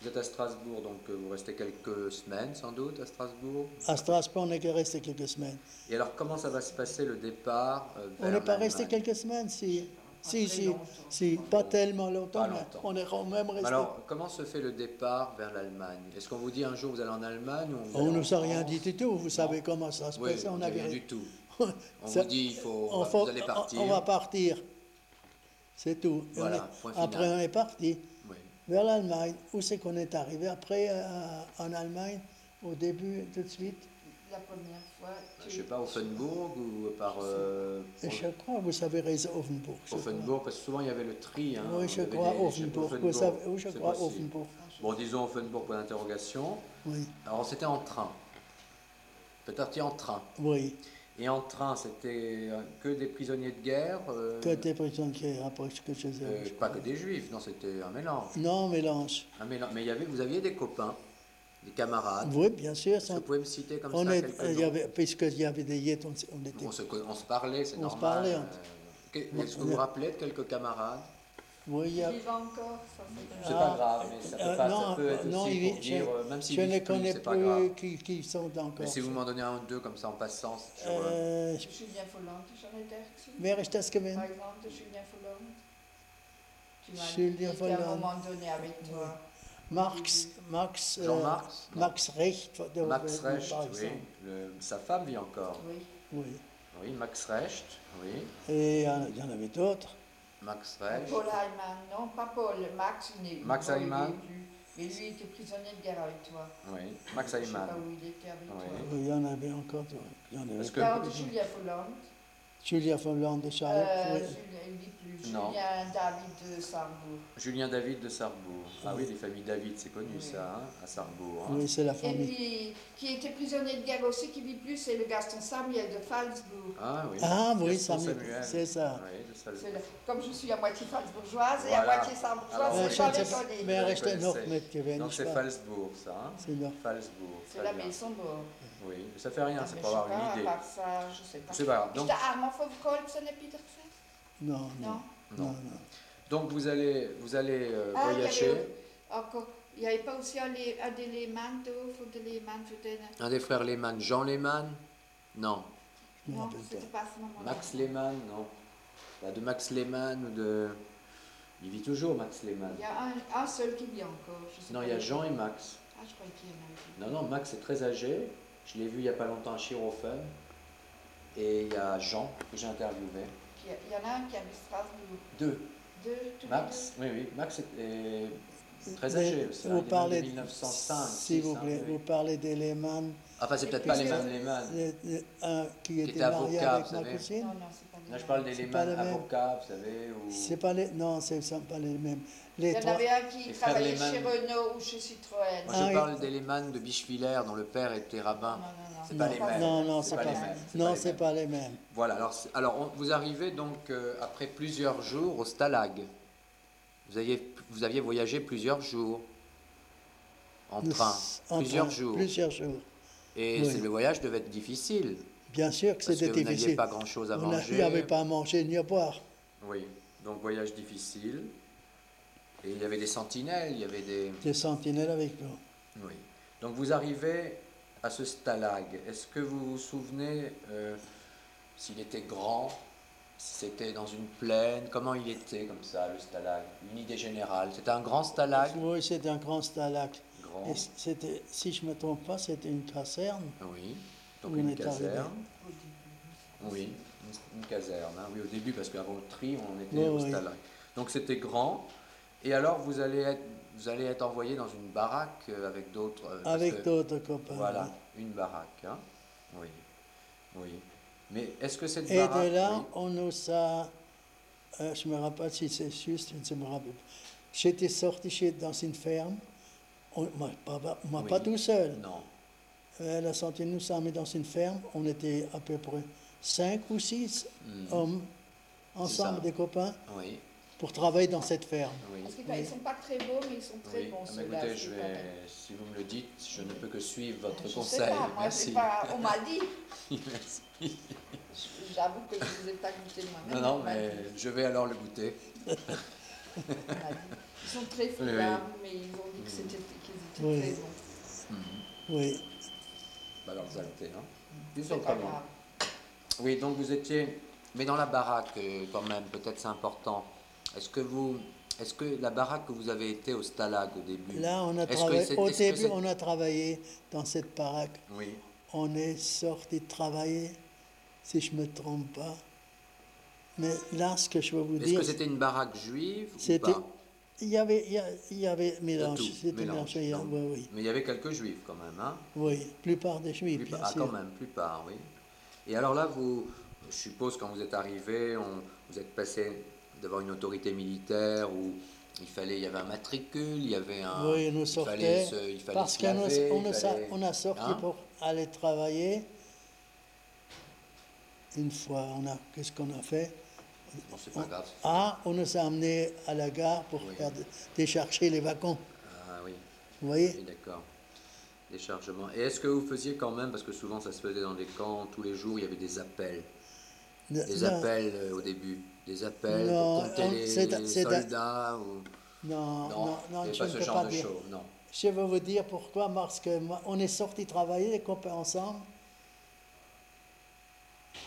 vous êtes à Strasbourg, donc euh, vous restez quelques semaines sans doute à Strasbourg? À Strasbourg, on est resté quelques semaines. Et alors comment ça va se passer le départ euh, On vers n'est pas resté quelques semaines, si. Pas Si, si, si, pas tellement longtemps, Pas mais longtemps. on est quand même resté. Alors comment se fait le départ vers l'Allemagne? Est-ce qu'on vous dit un jour vous allez en Allemagne ou vous on ne nous a rien dit du tout, vous savez comment ça se Oui, passe. On vous avait rien du tout. [laughs] On On vous dit il faut, on vous faut- allez on- partir. On va partir. C'est tout. On Voilà, est- point final. après, on est parti. Vers l'Allemagne. Où c'est qu'on est arrivé Après, euh, en Allemagne, au début, tout de suite? La première fois. Je sais pas, Offenbourg ou par euh, Et je crois, vous savez, raison Offenbourg. Offenbourg, parce que souvent il y avait le tri. Hein, Oui, je crois des- Offenbourg. Vous savez, oui, je crois possible. Offenbourg. Bon, disons Offenbourg pour l'interrogation. Oui, Alors c'était en train. Parti en train. oui. Et en train, c'était euh, que des prisonniers de guerre euh, Que des prisonniers après ce que je sais. euh, Pas que des juifs, non, c'était un mélange. Non, mélange. Un mélange. Mais il y avait, vous aviez des copains, des camarades. Oui, bien sûr. Ça- vous pouvez me citer comme on ça est, quelques il y noms avait, puisqu'il y avait des yéts, on, on était. on, se, on se parlait, c'est On se normal. parlait, euh, on- Est-ce que vous vous rappelez de quelques camarades? Oui, il y a- Vivent encore, ça c'est C'est Ah, pas grave, mais ça peut, euh, pas, non, ça peut être non, aussi il- pour je- dire, même s'ils je ne plus, connais pas plus qui, qui sont encore. Mais si vous m'en donnez un ou deux comme ça en passant, c'est toujours, euh, Euh, Julien Folland, j'en ai reçu. wer ist das Par gewesen? exemple, de Julien Folland. Tu m'as Julien dit qu'il était à Folland. un moment donné avec toi. Max, Max, euh, Jean-Marx non. Max Recht. de- Max Recht, par oui. Le- sa femme vit encore. Oui. Oui. Oui, Max Recht, oui. Et il y en- il y en avait d'autres. Max Recht. Paul Heimann, non, pas Paul, Max, il n'est Max Heimann. Et lui était prisonnier de guerre avec toi. Oui, Max Je ne sais Heimann. pas où il était avec Oui. toi. Il y en avait encore. Il y en avait Parce que- Alors, de Julien Folland, Julia Folland de Charlotte. euh, oui. Julien. Non. Julien David de Sarrebourg. Julien David de Sarrebourg. Ah oui, les familles David, c'est connu Oui. ça, hein, à Sarrebourg. hein. Oui, c'est la Et famille. puis, qui était prisonnier de guerre aussi, qui vit plus, c'est le Gaston Samuel de Falsbourg. Ah oui. Ah oui, Samuel, Samuel. c'est ça. Oui, le- Comme je suis à moitié Falsbourgeoise et à moitié Sarrebourgeoise, oui, c'est pas déconné. denn noch connaissez. mitgewesen? Donc c'est Falsbourg, ça. Hein C'est. Falsbourg. C'est la maison Bourg. Oui, mais ça fait rien, c'est pour avoir pas, une à idée. ça, je sais pas. C'est pas grave. Non, non, Non. non, non. non. Donc vous allez, vous allez euh, Ah, il y voyager. il n'y avait pas aussi un, des Lehmann. Un des frères Lehmann, Jean Lehmann? Non. Non, c'était pas. pas à ce moment-là. Max Lehmann Non. Bah, de Max Lehmann ou de. Il vit toujours, Max Lehmann. Il y a un, un seul qui vit encore. Je sais Non, pas il y a. Jean et Max. Ah, je croyais qu'il y en avait. Non, non, Max est très âgé. Je l'ai vu il n'y a pas longtemps à Chirofen. Et il y a Jean que j'ai interviewé. Il y, en a un qui habite Strasbourg. Deux. Deux, tous Max, oui, oui. Max est, est très âgé aussi. hein, Vous il parlez, de 1905. s'il vous hein, plaît, oui. vous parlez des Lehmann Enfin, c'est peut-être pas les Lehman. Le- le- un qui était était marié avocat, avec vous ma savez. cousine. Non, non, Là, je parle des C'est pas Lehman les mêmes. avocats, vous savez. Ou... C'est pas les, non, c'est sont pas les mêmes. Les Il y en trois, avait un qui travaillait chez Renault ou chez Citroën. Moi, Ah je oui. parle des Lehman de Bischwiller, dont le père était rabbin. Non, non, non. C'est pas les mêmes. non, non, C'est pas pas, les mêmes. Non, pas les c'est mêmes. pas les mêmes. Voilà, alors, alors on- vous arrivez donc euh, après plusieurs jours au Stalag. Vous aviez, vous aviez voyagé plusieurs jours en train, en plusieurs train, jours. Plusieurs jours. Et Oui. le voyage devait être difficile, Bien sûr que c'était vous n'aviez difficile. pas grand-chose à On manger. Il n'y avait pas à manger ni à boire. Oui, donc voyage difficile. Et il y avait des sentinelles, il y avait des... Des sentinelles avec nous. Oui. Donc vous arrivez à ce stalag. Est-ce que vous vous souvenez euh, s'il était grand, si c'était dans une plaine, comment il était comme ça, le stalag? Une idée générale. C'était un grand stalag? Oui, c'était un grand stalag. Grand. Et c'était, si je ne me trompe pas, c'était une caserne. Oui. Donc une caserne. Oui, une, caserne. hein. Oui, au début, parce qu'avant le tri, on était Oui, au oui. stalag. Donc c'était grand. Et alors vous allez être, vous allez être envoyé dans une baraque euh, avec d'autres. euh, Avec d'autres copains. Voilà, une baraque. hein. Oui, oui. Mais est-ce que cette Et baraque... de là, oui, on nous a. euh, je me rappelle si c'est juste, je ne me rappelle pas. J'étais sorti dans une ferme. On, moi, pas, pas- moi, Oui. pas tout seul. Non, Euh, la santé nous mis dans une ferme. On était à peu près cinq ou six Mhm. hommes ensemble, des copains, oui, pour travailler dans cette ferme. oui. Parce qu'ils ne sont pas très beaux, mais ils sont très oui. bons Ah, écoutez, je vais, si vous me le dites, je ne peux que suivre votre Je sais conseil. pas, moi, Merci. pas, on m'a dit. [laughs] Merci. J'avoue que je ne vous ai pas goûté moi-même. Non, non, on m'a mais je vais alors le goûter. Ils sont très [laughs] foulards, mais ils ont dit que c'était- qu'ils étaient Oui. très bons. Oui. Bah hein. Ils grave. Oui, donc vous étiez, mais dans la baraque euh, quand même, peut-être c'est important. Est-ce que vous, est-ce que la baraque que vous avez été au Stalag au début Là, on a Est-ce que travaillé. c'est- Au est-ce début, on a travaillé dans cette baraque. Oui, On est sorti de travailler, si je ne me trompe pas. Mais là, ce que je veux vous Est-ce dire, que c'était une baraque juive c'était. Il y avait, il y avait mélange. tout, C'était. Oui, oui. Mais il y avait quelques juifs quand même, hein Oui, plupart des juifs, Plupart- bien ah, quand même, plupart, oui. Et alors là, vous, je suppose, quand vous êtes arrivé, on- vous êtes passé devant une autorité militaire où il fallait, il y avait un matricule, il y avait un. Oui, nous il fallait se- il fallait Parce qu'on on, fallait- on a sorti Hein? pour aller travailler. Une fois, on a, qu'est-ce qu'on a fait? Bon, c'est pas grave. Ah, on nous a amenés à la gare pour Oui. faire décharger les wagons. Ah oui. Vous voyez Oui, d'accord. Déchargement. Et est-ce que vous faisiez quand même, parce que souvent ça se faisait dans des camps, tous les jours il y avait des appels. Des non, appels euh, au début. Des appels Non, pour compter on- les, soldats ou... Non, non, Non, non, je pas ce peux genre pas de dire. choses, non. Je vais vous dire pourquoi, parce que moi, on est sortis travailler, les copains ensemble,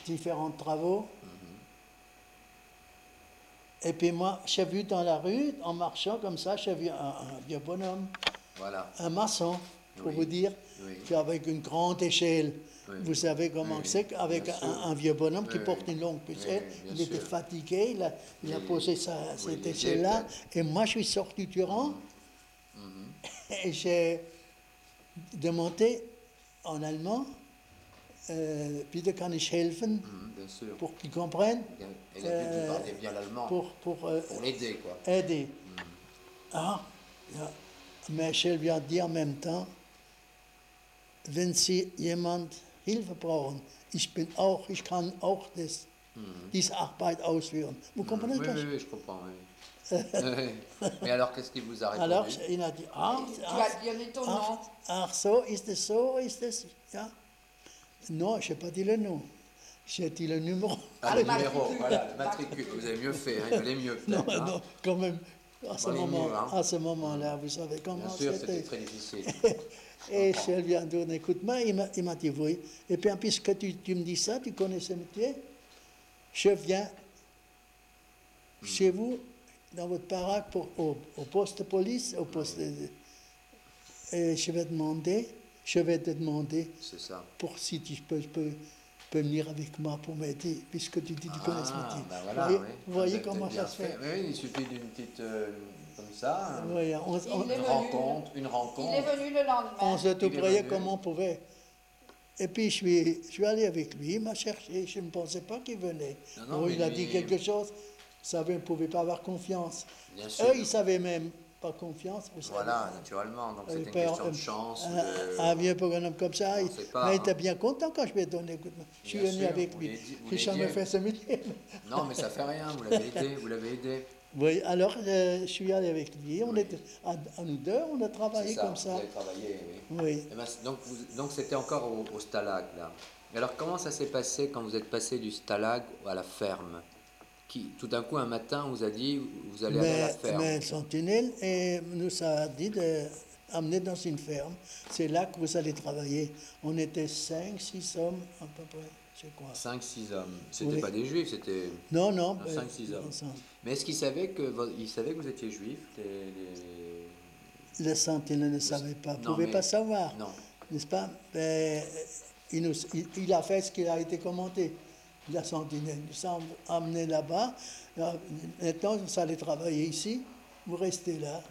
différents travaux. Et puis moi, j'ai vu dans la rue, en marchant comme ça, j'ai vu un, un vieux bonhomme, Voilà. un maçon, pour Oui. vous dire, Oui. avec une grande échelle. Oui. Vous savez comment c'est, avec un, vieux bonhomme qui porte une longue bien il était fatigué, il a, il a Il- posé sa, cette échelle-là. Et moi, je suis sorti du rang et j'ai demandé en allemand, euh, bitte kann ich helfen, Mhm, bien pour qu'ils comprennent, Bien. Et Euh, bien l'allemand. pour, pour euh, Pour l'aider, quoi. aider. Ah, ja. Mais je lui ai dit en même temps, wenn Sie jemand Hilfe brauchen, ich bin auch, ich kann auch das, diese Arbeit ausführen. Vous comprenez oui, oui, oui, je comprends. Oui. [laughs] Mais alors, qu'est-ce qu'il vous a répondu? Alors, il a dit, ah, Tu ah, as nom. ach, ach so, ist es so, ist es, ja. Non, je n'ai pas dit le nom, j'ai dit le numéro. Ah, le le numéro, matricule. voilà, le matricule. Vous avez mieux fait, hein, il valait mieux Non, peut-être. hein. non, quand même, à ce Valait moment, mieux, hein. à ce moment-là, vous savez Bien comment sûr, c'était c'était. très difficile. [laughs] Et je lui ai donné un coup de main, il m'a il m'a dit oui. Et puis, puisque tu, tu me dis ça, tu connais ce métier, je viens chez vous, dans votre baraque, pour, au, au poste de police, au poste Et je vais demander, je vais te demander ça. pour si tu peux, peux, peux venir avec moi pour m'aider, puisque tu dis tu connais ce Ah, métier. bah voilà, vous voyez, oui. vous voyez avez comment ça se fait. Oui, il suffit d'une petite. euh, comme ça. hein. Oui, on, on- Une venu. rencontre, une Il rencontre. est venu le lendemain. on se tout priait comme on pouvait. Et puis je suis, je suis allé avec lui, il m'a cherché, je ne pensais pas qu'il venait. Non, non, Bon, mais il a lui- dit quelque chose, vous savez, on ne pouvait pas avoir confiance. Bien sûr. Eux, ils savaient même pas confiance. Vous. Voilà, naturellement. Donc c'était une question de chance. Un, de- un vieux pour un homme comme ça, il, pas, mais il hein. était bien content quand je lui ai donné. Je suis venu avec vous lui. vous jamais l'aidiez. fait ce métier. Non, mais ça fait rien, vous l'avez aidé, vous l'avez aidé. Oui, alors euh, je suis allé avec lui. On Oui. était à, à nous deux, on a C'est travaillé ça, comme vous ça. avez travaillé, oui. Oui. Eh ben, c'est- donc, vous- donc c'était encore au, au stalag, là. Alors, comment ça s'est passé quand vous êtes passé du stalag à la ferme? Qui, Tout d'un coup, un matin, vous a dit, vous allez aller à la Mais, ferme. mais le sentinelle et nous a dit d'amener dans une ferme. C'est là que vous allez travailler. On était cinq, six hommes à peu près, je crois. 5-6 hommes. C'était Oui. pas des juifs, c'était... Non, non. Non, ben, cinq, six hommes. ensemble. Mais est-ce qu'ils savaient que, ils savaient que vous étiez juif les, les- ne savait pas, ne mais- pas savoir. Non. N'est-ce pas? Ben, il, nous- il- il a fait ce qui a été commenté. La sentinelle nous a amené là-bas. Alors, Maintenant, vous allez travailler ici, vous restez là.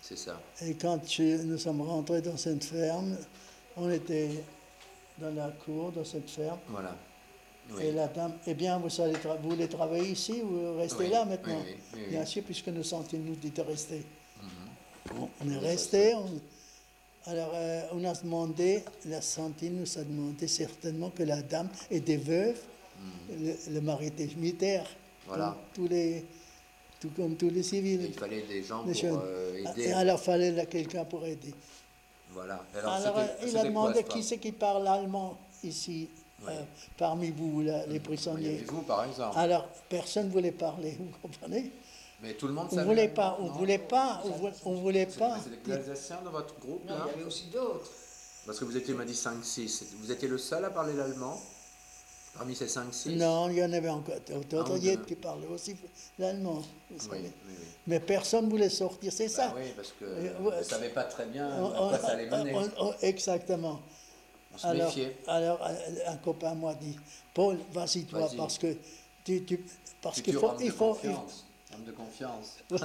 C'est ça. Et quand je- nous sommes rentrés dans cette ferme, on était dans la cour de cette ferme. Voilà. Oui. Et la dame, eh bien, vous, allez vous voulez travailler ici, vous restez Oui, là maintenant? oui. Bien sûr, puisque nous sentinelles nous dit de rester. Mhm. Bon, on est resté. on- alors, euh, on a demandé, la sentinelle nous a demandé certainement que la dame était veuve, le, le mari était militaire. Voilà. Comme tous les, tout comme tous les Et civils. il fallait des gens Les pour euh, Ah, aider. Et alors, fallait là quelqu'un pour aider. Voilà. Alors, il a demandé qui c'est qui parle allemand ici, Oui. euh, parmi vous, là, les Il prisonniers. avait vous, par exemple. Alors, personne ne voulait parler, vous comprenez? Mais tout le monde On savait. voulait pas, on voulait pas, on voulait, on voulait C'est- pas. Que les Alsaciens dans votre groupe, Non, là il y avait aussi d'autres. Parce que vous étiez, m'a dit 5-6. Vous étiez le seul à parler l'allemand Parmi ces 5-6 Non, il y en avait encore d'autres deux. qui parlaient aussi l'allemand, Oui, oui, oui. Mais personne ne voulait sortir, c'est ça. Bah oui, parce que Euh, vous ouais, ne savez pas très bien On- à quoi ça allait on- mener. on- on- exactement. On se Alors, méfiait. alors, un copain moi dit, Paul, vas-y toi, parce que tu, tu- parce qu'il faut, homme il de faut, confiance. Homme de confiance. [laughs]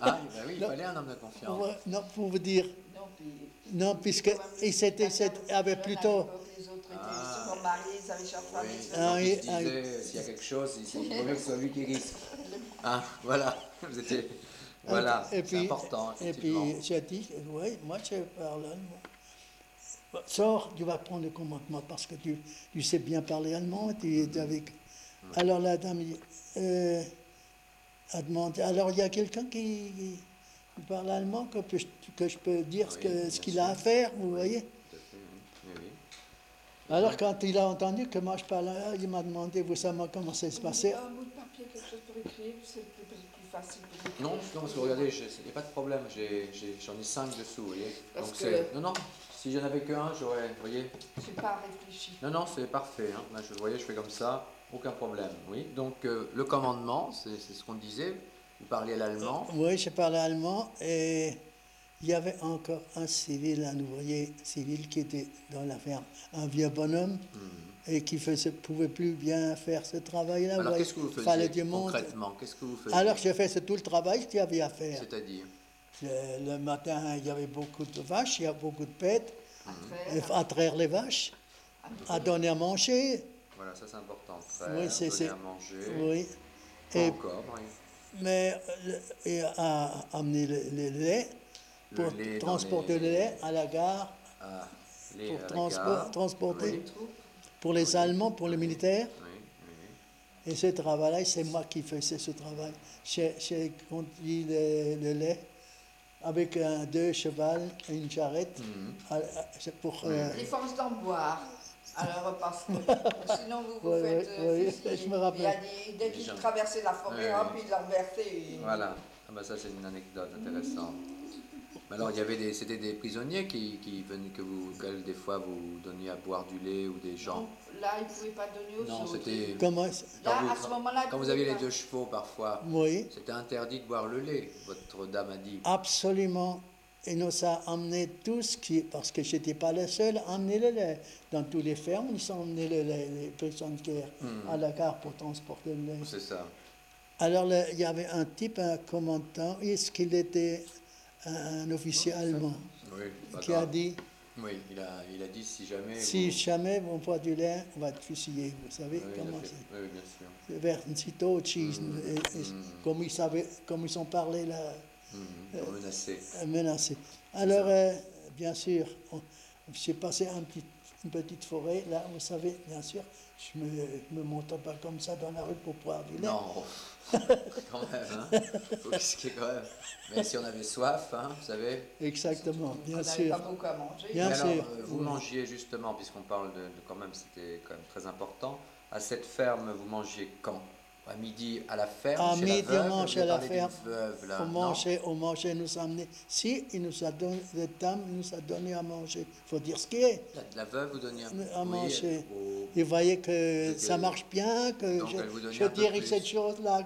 ah, bah oui, il fallait un homme de confiance. Non, pour vous dire, Non, puis. non, puisque il s'était, c'était- avait plutôt, étaient Ah. souvent mariés, ils avaient chaque femme Oui, des Ah oui, ah oui. s'il y a quelque chose, il faut mieux que ce soit lui qui risque. Ah, voilà. Vous étiez... Voilà, et c'est puis, important, et puis j'ai dit, oui, moi je parle allemand. Sors, tu vas prendre le commandement parce que tu, tu sais bien parler allemand, tu es avec. Alors la dame euh, a demandé, alors il y a quelqu'un qui, qui parle allemand que, je peux dire ce Oui, qu'il a à faire, vous voyez Tout à fait, oui. Oui, oui. Alors quand il a entendu que moi je parlais, il m'a demandé, vous savez comment ça se passait Un bout de papier, quelque chose pour écrire, c'est plus, plus facile pour écrire. Non, non, parce que regardez, il n'y a pas de problème, j'ai- j'ai- j'en ai, cinq dessous, vous voyez. Parce Donc que- c'est. Non, non, si j'en avais qu'un, j'aurais. Vous voyez Je n'ai pas réfléchi. Non, non, c'est parfait. Hein. Là, je, vous voyez, je fais comme ça, aucun problème. Oui. Donc euh, le commandement, c'est c'est ce qu'on disait. Vous parliez l'allemand. Oui, je parlais allemand et il y avait encore un civil, un ouvrier civil qui était dans la ferme, un vieux bonhomme et qui ne pouvait plus bien faire ce travail-là. Alors qu'est-ce que vous faisiez concrètement? Qu'est-ce que vous faisiez? Alors je faisais tout le travail qu'il y avait à faire. C'est-à-dire? Le, matin, il y avait beaucoup de vaches, il y a beaucoup de pètes, À et traire, à traire les vaches, à donner à manger. Voilà, ça c'est important. Faire, Oui, c'est- donner à manger. Oui. Et, encore oui. mais euh, et à amener le, le lait pour transporter les- le lait à la gare Ah, les pour la gare. transporter Oui, pour les Allemands, pour les militaires. oui. Et ce travail-là, c'est moi qui faisais ce travail. J'ai conduit le, le lait avec un, deux chevals et une charrette Mhm. à- à- pour... euh, les forces d'en boire. Alors, parce que [laughs] sinon vous vous Ouais, faites ouais, euh, je me rappelle. Il y a des, dès qu'ils traversaient la forêt, Ouais, hop, ils leur versaient. Voilà. Ah bah ça c'est une anecdote intéressante. Alors il y avait des, c'était des prisonniers qui, qui venaient que vous, des fois vous donniez à boire du lait ou des gens? Là, ils ne pouvaient pas donner aux Non, autres. c'était comment Là, Quand à vous- ce moment-là, quand vous aviez les deux chevaux parfois. Oui, C'était interdit de boire le lait. Votre dame a dit. absolument. Et nous a emmené tous, qui, parce que je n'étais pas le seul à emmener le lait. Dans toutes les fermes, ils ont emmené le lait, les prisonniers Hmm. à la gare pour transporter le lait. C'est ça. Alors, il y avait un type, un commandant, est-ce qu'il était un, officier allemand, Oui. pas qui a dit Oui, il a, il a dit si jamais. Si vous- jamais on voit du lait, on va te fusiller, vous savez Oui, comment c'est. oui, bien sûr. C'est vers un sitôt, cheese, Mm, et- et- mm. comme, ils savaient, comme ils ont parlé là, Mhm, Euh, menacé. Alors, euh, bien sûr, j'ai passé un petit- une petite forêt, là, vous savez, bien sûr, je ne me, me monte pas comme ça dans la rue pour boire du lait. Non, quand même, hein. Faut risquer quand même. Mais si on avait soif, hein, vous savez. Exactement, On bien n'avait sûr. pas beaucoup à manger. Bien Mais alors, sûr. euh, vous Oui. mangiez justement, puisqu'on parle de, de quand même, c'était quand même très important. À cette ferme, vous mangiez quand? À midi à la ferme À chez la midi, on veuve, mange vous à la ferme. Veuve, là, On mangeait, on mangeait, nous a amené. Si, il nous a donné, le dame nous a donné à manger. Il faut dire ce qui est. La, la veuve vous donnait un À manger. au- Il voyait que ça euh, marche bien, que donc je, je dirais cette chose-là.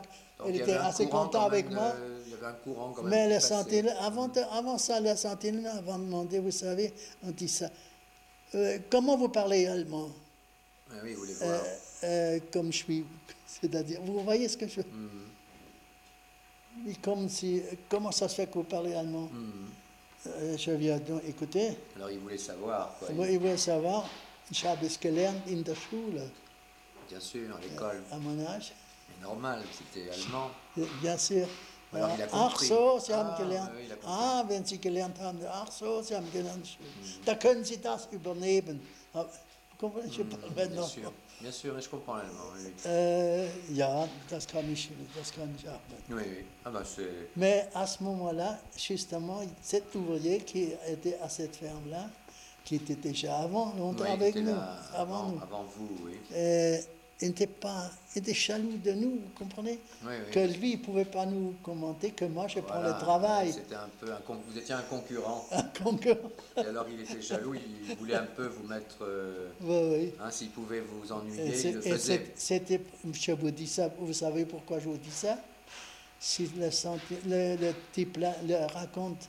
Elle il était assez contente avec même moi. de- Il y avait un courant quand même. Mais la sentinelle, avant, ça, la sentinelle, avant de demander, vous savez, on dit ça. Euh, comment vous parlez allemand? Ah oui, vous voulez Euh, voir. euh, Comme je suis. C'est-à-dire, vous voyez ce que je. Et Comme si, comment ça se fait que vous parlez allemand mhm. Euh, Je viens donc écouter. Alors il voulait savoir, quoi. Ich will savoir, ich habe es gelernt in der Schule, Bien sûr, à l'école. à mon âge. C'est normal, c'était allemand. Bien sûr. Alors, il a ach compris. so, Sie haben Ah, gelernt. oui, il a compris. Ah, wenn Sie gelernt haben, ach so, Sie haben gelernt. Mhm. Da können Sie das übernehmen. Ah, vous comprenez, je parle Mhm, Bien maintenant. sûr, bien sûr, je comprends l'allemand. Oui, oui. Äh, ja, das kann ich, das kann ich auch. oui, oui. Ah c'est... Mais à ce moment-là, justement, cet ouvrier qui était à cette ferme-là, qui était déjà avant, longtemps Oui, avec nous, là avant, avant, nous, avant vous, oui. euh, n'était pas, il était jaloux de nous, vous comprenez Oui, oui. Que lui, il ne pouvait pas nous commenter, que moi, je prends le travail. C'était un peu un Vous étiez un concurrent. [laughs] Un concurrent. Et alors il était jaloux, il voulait un peu vous mettre... euh, Oui, hein, S'il pouvait vous ennuyer, il le et faisait. C'était, je vous dis ça, vous savez pourquoi je vous dis ça? Si le, senti- le, le type là le raconte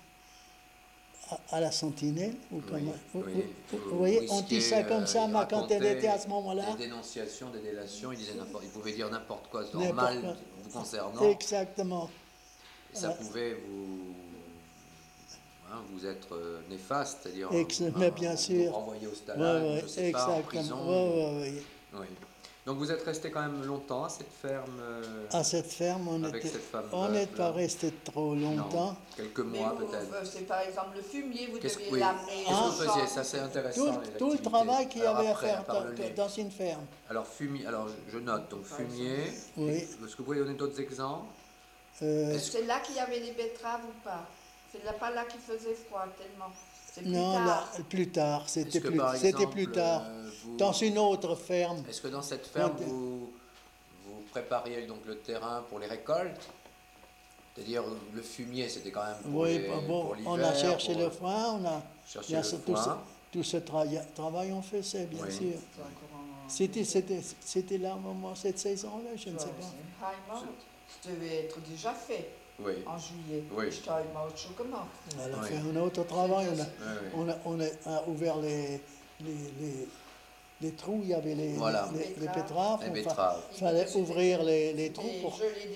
à, à la sentinelle, ou Oui, comment vous, oui. vous- vous Vous voyez, on dit ça risquiez, comme euh, ça, mais quand elle était à ce moment-là, Des dénonciations, des délations, il, disait il pouvait dire n'importe quoi, c'est normal quoi. vous concernant. exactement. Et ça Ouais. pouvait vous, hein, vous être euh, néfaste, c'est-à-dire euh, hein, bien vous sûr. renvoyer au Ouais, stalag, ouais, je sais pas, en prison. Ouais, ouais, ouais. Oui. Donc vous êtes resté quand même longtemps à cette ferme euh, À cette ferme, on Avec était, cette femme on veuve, n'est là. pas resté trop non, longtemps. quelques mois peut-être. euh, c'est par exemple le fumier, vous Qu'est-ce deviez oui. l'amener. Qu'est-ce Ah. que vous faisiez? Ça c'est intéressant. Tout, le travail qu'il y Alors avait après, à faire dans, une ferme. Alors fumier, alors je je note donc fumier. Oui. Est-ce que vous pouvez donner d'autres exemples Euh, C'est là qu'il y avait les betteraves ou pas? C'est là, pas là qu'il faisait froid tellement. C'est plus non, là, tard. plus tard, c'était plus, plus tard. Vous- Dans une autre ferme. Est-ce que dans cette ferme, vous, vous prépariez donc le terrain pour les récoltes? C'est-à-dire le fumier, c'était quand même pour, Oui, les- bon, pour on a cherché pour le foin, on a chercher bien le tout, ce, foin. tout ce tra- travail on faisait, bien Oui. sûr. C'était, c'était, c'était là au moment, cette saison-là, je ne sais pas. Ça devait être déjà fait Oui, en juillet. Oui. Schon gemacht. On a fait un autre travail, on a, on a, on a- a ouvert les, les, les, les trous, il y avait les, Voilà. les, les Betteraves. Les enfin, betteraves. Il fallait ouvrir les, les trous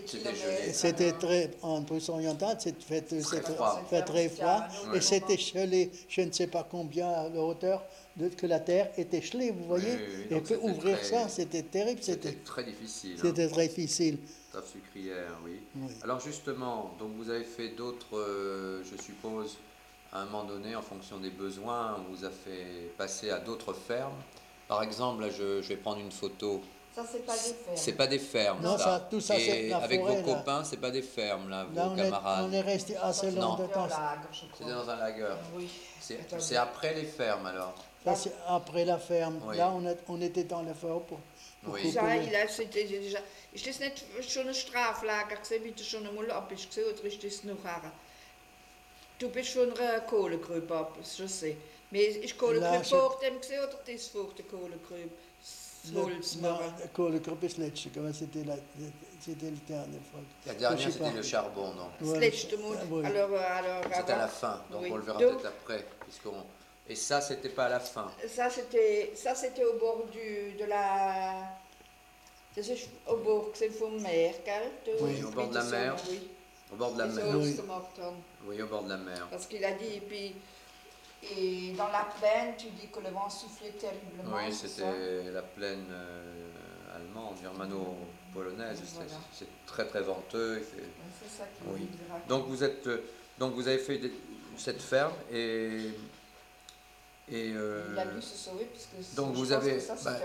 C'était pour... C'était très, en Prusse orientale, c'était fait, Très c'était froid. fait très froid. Ouais. Et c'était gelé, je ne sais pas combien à la hauteur de, que la terre était gelée, vous voyez. oui, oui, Et donc que ouvrir très- ça, c'était terrible, C'était c'était, très difficile. hein. c'était très difficile. Ta sucrière, oui. Oui. Alors justement, donc vous avez fait d'autres, euh, je suppose, à un moment donné, en fonction des besoins, on vous a fait passer à d'autres fermes. Par exemple, là, je, je vais prendre une photo. Ça, c'est pas des fermes. C'est pas des fermes, Non, ça. ça- tout ça, c'est la avec forêt, vos là. copains, c'est pas des fermes, là, Là, vos on est, camarades. on est resté assez Non. longtemps. C'était en lager, je crois. C'était dans un lager. Oui. C'est après les fermes, alors. Ça, c'est après la ferme. Oui. Là, on, a- on était dans la forêt pour, pour Oui. couper Ja, les- il a, c'était déjà. Ist das nicht schon ein Straflager gewesen, wie du schon einmal ab bist gewesen, oder ist das noch her? Du bist von einer Kohlegrube ab, das je sais. Mais ist vor dem gewesen, oder das vor der la Kohlegruppe ist letzte, comment c'était la, c'était le dernier fois. La dernière, c'était le charbon, non? Ouais, letzte Mal. ah, oui. Alors, à la fin, donc Oui. on le verra Donc- peut-être après. puisqu'on- Et ça, c'était pas à la fin. Ça, c'était, ça, c'était au bord du, de la. Das ist au bord gewesen vom Meer, gell? Da Oui, au bord de la mer. Oui. Au bord de la mer. Holz Oui. au bord de la mer. Parce qu'il a dit, et puis Et dans la plaine, tu dis que le vent soufflait terriblement. Oui, c'était la plaine euh, allemande, germano-polonaise. C'est- Voilà. C'est très très venteux. ça Oui. Donc vous êtes, euh, donc vous avez fait des- cette ferme et et euh, Il a dû se sauver puisque donc vous avez- ça, bah,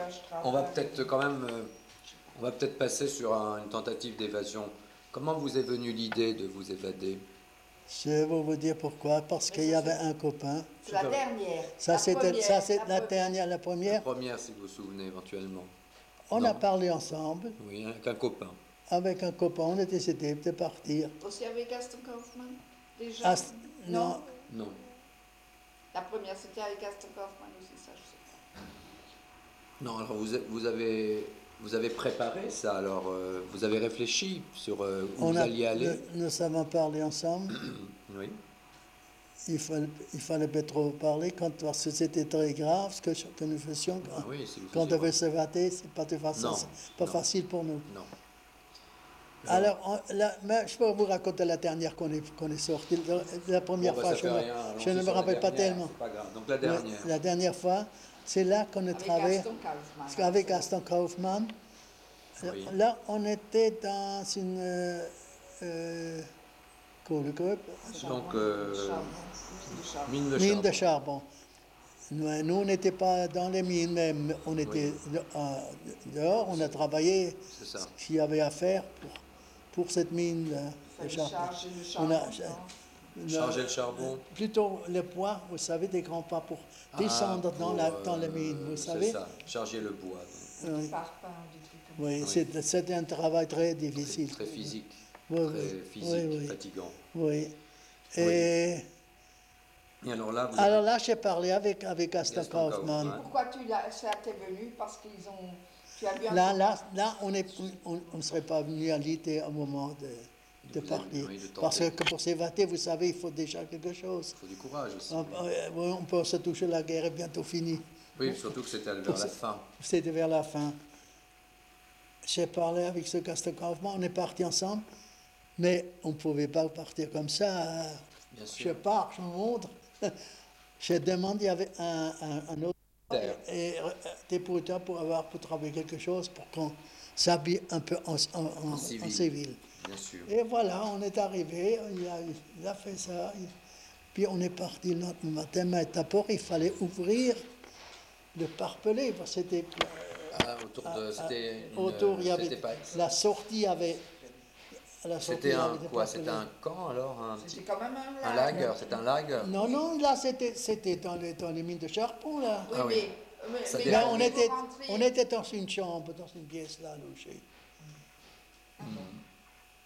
on va peut-être quand même, on va peut-être passer sur un- une tentative d'évasion. Comment vous est venue l'idée de vous évader? Je vais vous dire pourquoi. Parce qu'il y avait un copain. C'est la dernière. Ça, La c'était première, ça, c'est la première. dernière, la La première. première, si vous vous souvenez éventuellement. On a parlé ensemble Oui, avec un copain. avec un copain. On était c'était de partir. Aussi avec Gaston Kaufmann Déjà non. Non. La première, c'était avec Gaston Kaufmann aussi, ça, je sais pas. Non, alors vous, vous avez vous avez préparé ça. Alors euh, vous avez réfléchi sur euh, où On vous a, alliez aller. nous, nous avons parlé ensemble. [clears throat] Oui. Il fallait, il fallait pas trop parler quand, parce que c'était très grave ce que, que nous faisions. Quand, Ah oui, si vous quand on devait se vater, c'est pas, facile, Non, pas non. facile pour nous. Non. Alors, on- la- mais je peux vous raconter la dernière qu'on est, qu'on est sorti. La, la première Bon, bah, fois, je, rien, ne me rappelle pas tellement. pas grave. Donc la dernière. la dernière fois, c'est là qu'on a Avec travaillé. Gaston Kaufmann. Parce qu'avec Gaston Kaufmann, Oui. là, on était dans une euh, euh, Charbon, Donc, euh, mine de charbon. Mine de charbon. Nous, nous, on n'était pas dans les mines, mais on était euh, dehors, on a travaillé ce qu'il y avait à faire pour, pour cette mine de, charbon. On a- dedans. Le- Charger le charbon. Plutôt le poids, vous savez, des grands pas pour Ah, descendre dans, la, euh, dans les mines, vous c'est savez. ça. Charger le bois. donc. Oui, oui, Oui. c'est- c'était un travail très difficile. très physique. Oui, Très oui, physique, oui, oui. fatigant. Oui. Oui. Et Et alors là, vous alors là, j'ai parlé avec, avec Gaston Gaston Kaufmann. Kaufmann. Pourquoi tu ça t'est venu Parce qu'ils ont. Tu as vu un Là, là, là, on ne on, on serait pas venu à l'idée au moment de, de partir. oui, de. Parce que pour s'évader, vous savez, il faut déjà quelque chose. il faut du courage aussi. On, oui, on peut se toucher, la guerre est bientôt finie. Oui, surtout que c'était vers Pour la fin. C'était vers la fin. J'ai parlé avec ce Gaston Kaufmann, on est partis ensemble, mais on ne pouvait pas partir comme ça. Bien Je sûr. pars, je montre. [laughs] J'ai demandé avec un, un, un autre Terre. et, euh, pourriteurs pour avoir pour travailler quelque chose pour qu'on s'habille un peu en, en- en- en civil. Bien sûr. Et voilà, on est arrivé, il a, il a fait ça. il- puis on est parti le matin, mais d'abord il fallait ouvrir le parpelé. parce que C'était Ah, autour de. ah, une- autour, il y avait pas- la sortie avait. C'était il y un avait quoi. C'était un camp alors un petit C'était quand même un un lager. C'était un lager. Non, non, là c'était c'était dans les, dans les mines de charbon là. Oui, Ah oui. mais. mais- mais. Là, on était, on était dans une chambre, dans une pièce là, logée.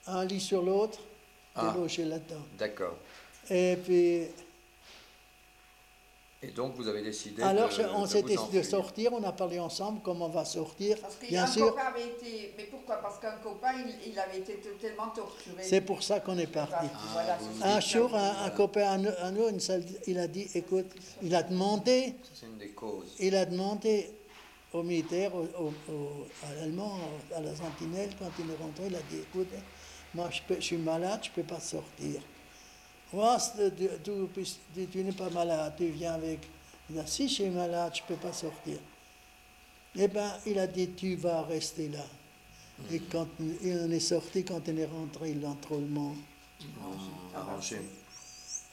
Un lit sur l'autre, Ah. et logé là-dedans. D'accord. Et puis, Et donc vous avez décidé. alors de, on s'est décidé de sortir, on a parlé ensemble comment on va sortir. Parce qu'un Bien sûr, copain avait été. Mais pourquoi? Parce qu'un copain, il, il avait été tellement torturé. c'est pour ça qu'on est parti. Voilà, me ça. Un jour, un, un copain à nous, à nous, une salle- il a dit, écoute, il a demandé, C'est une des causes. il a demandé au militaire, au, au- au- à l'allemand, à la sentinelle, quand il est rentré, il a dit, écoute, moi je, peux- je suis malade, je ne peux pas sortir. Moi, tu, tu- tu- tu n'es pas malade, tu viens avec. Il a dit, si je suis malade, je ne peux pas sortir. Eh bien, il a dit, tu vas rester là. Et quand il en est sorti, quand il est rentré, l'entrôlement, Arrangé.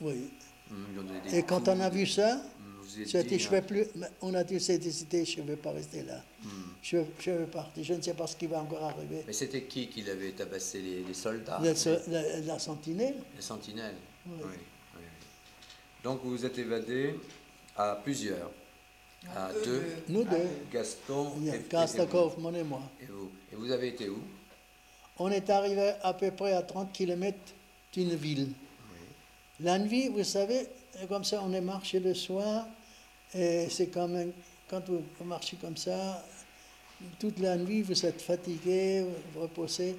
oui. Ont donné des Et quand on a vu ça, hum, vous êtes j'ai dit, dit, je hein, vais plus, on a dit, c'est décidé, je ne vais pas rester là. hum. Je, je vais partir, je ne sais pas ce qui va encore arriver. Mais c'était qui qui l'avait tabassé les, les soldats? La, les, la- la sentinelle, Oui. Oui, oui. Donc vous vous êtes évadé à plusieurs. À Eux deux. nous deux, Gaston il y a et, et, Gaston vous. Kaufmann et moi. Et vous. Et vous avez été où? On est arrivé à peu près à 30 km d'une ville. La nuit, vous savez, comme ça, on est marché le soir, et c'est quand même, quand vous marchez comme ça, toute la nuit, vous êtes fatigué, vous reposez.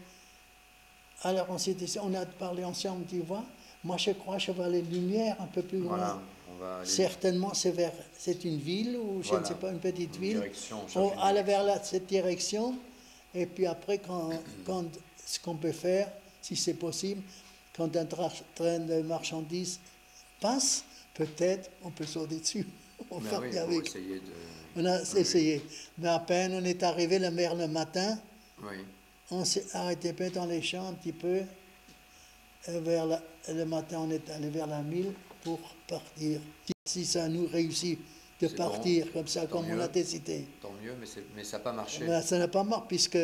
Alors on s'est dit, on a parlé ensemble, tu vois, moi je crois que je vois les lumières un peu plus loin. Voilà. On va aller Certainement, c'est vers, c'est une ville ou je ne sais pas, une petite une ville. direction. on direction. vers la- cette direction, et puis après, quand, [coughs] quand ce qu'on peut faire, si c'est possible, quand un tra- train de marchandises passe, peut-être on peut sauter dessus. [laughs] On va oui, pour avec. essayer de. On a Oui. essayé. Mais à peine on est arrivé la mer le matin, Oui. on s'est arrêté peut dans les champs un petit peu. Et vers la- le matin, on est allé vers la mille pour partir. Si ça nous réussit de partir bon. comme ça, Tant comme on a décidé. Tant mieux, mais, ça n'a pas marché. Mais ça n'a pas marché puisque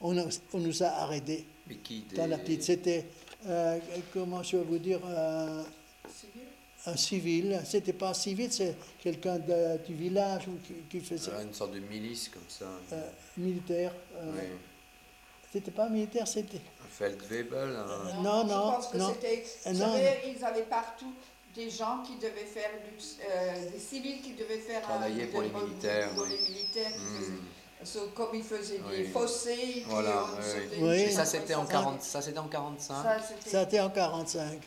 on, a- on nous a arrêtés Mais qui des... dans la petite. C'était, euh, comment je vais vous dire, euh, un civil. C'était pas un civil, c'est quelqu'un de- du village ou qui, qui faisait Ah, une sorte de milice comme ça. euh, militaire. euh, oui. C'était pas militaire, c'était. Un Feldwebel. un- Non, je non, pense que non. Euh, Vous non. savez, ils avaient partout des gens qui devaient faire du, euh, des civils qui devaient faire un- Travailler pour des les re- militaires, pour oui. les militaires Hmm. faisaient- comme ils faisaient des Oui. fossés. Voilà. Et ça, c'était en ça, 40, ça, c'était en 45. Ça, c'était en 45.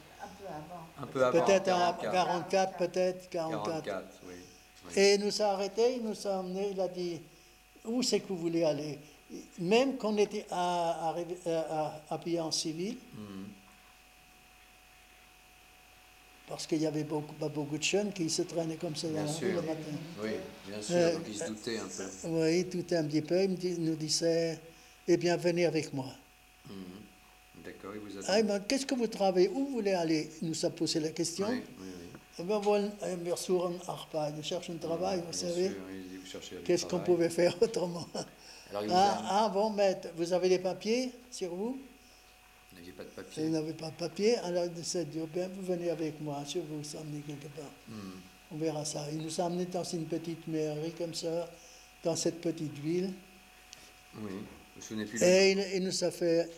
Un peu avant. Peut-être en 44. 44, peut-être 44. 44, oui. oui. Et il nous a arrêtés, il nous a emmenés, il a dit Où c'est que vous voulez aller? Même qu'on était à, habillés en civil, Mhm. parce qu'il y avait beaucoup, pas beaucoup de jeunes qui se traînaient comme ça dans la rue le matin. Oui, bien sûr, Euh, donc ils se doutaient un peu. Oui, tout un petit peu. Il me dit- nous disait Eh bien, venez avec moi. Mhm. D'accord, il vous a dit. Ah, ben, Qu'est-ce que vous travaillez Où vous voulez aller Il nous a posé la question. Oui, oui, oui. Eh ben, eh. Wir cherchen un travail, vous savez. vous Qu'est-ce qu'on pouvait faire autrement Alors, il vous ah, a... ah, bon, mais vous avez des papiers sur vous Vous n'aviez pas de papier. vous n'avez pas de papier, alors il s'est dit, bien, vous venez avec moi, je vais vous emmener quelque part. Mhm. On verra ça. Il nous a emmenés dans une petite mairie comme ça, dans cette petite ville. Oui, je me souvenez plus. Et il, il nous a fait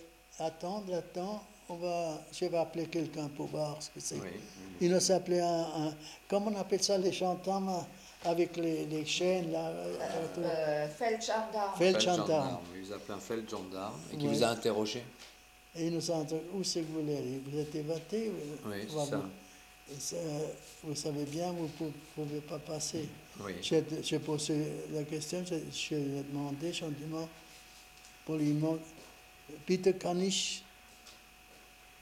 attendre, attendre. On va, je vais appeler quelqu'un pour voir ce que c'est. Oui, oui. Il nous a appelé un, un- comment on appelle ça, les chantants avec les, les chaînes là. euh. Euh, Feldgendarme. Fel- Feldgendarme, gendarme. Il vous a appelé un feldgendarme et qui Ouais. vous a interrogé. Et il nous a dit, où c'est que vous voulez aller? Vous êtes évaté ou- Oui, c'est ça. vous- ça, Vous savez bien, vous ne pouvez pas passer. Oui. J'ai j'ai posé la question, je, je lui ai demandé gentiment, poliment, bitte kann ich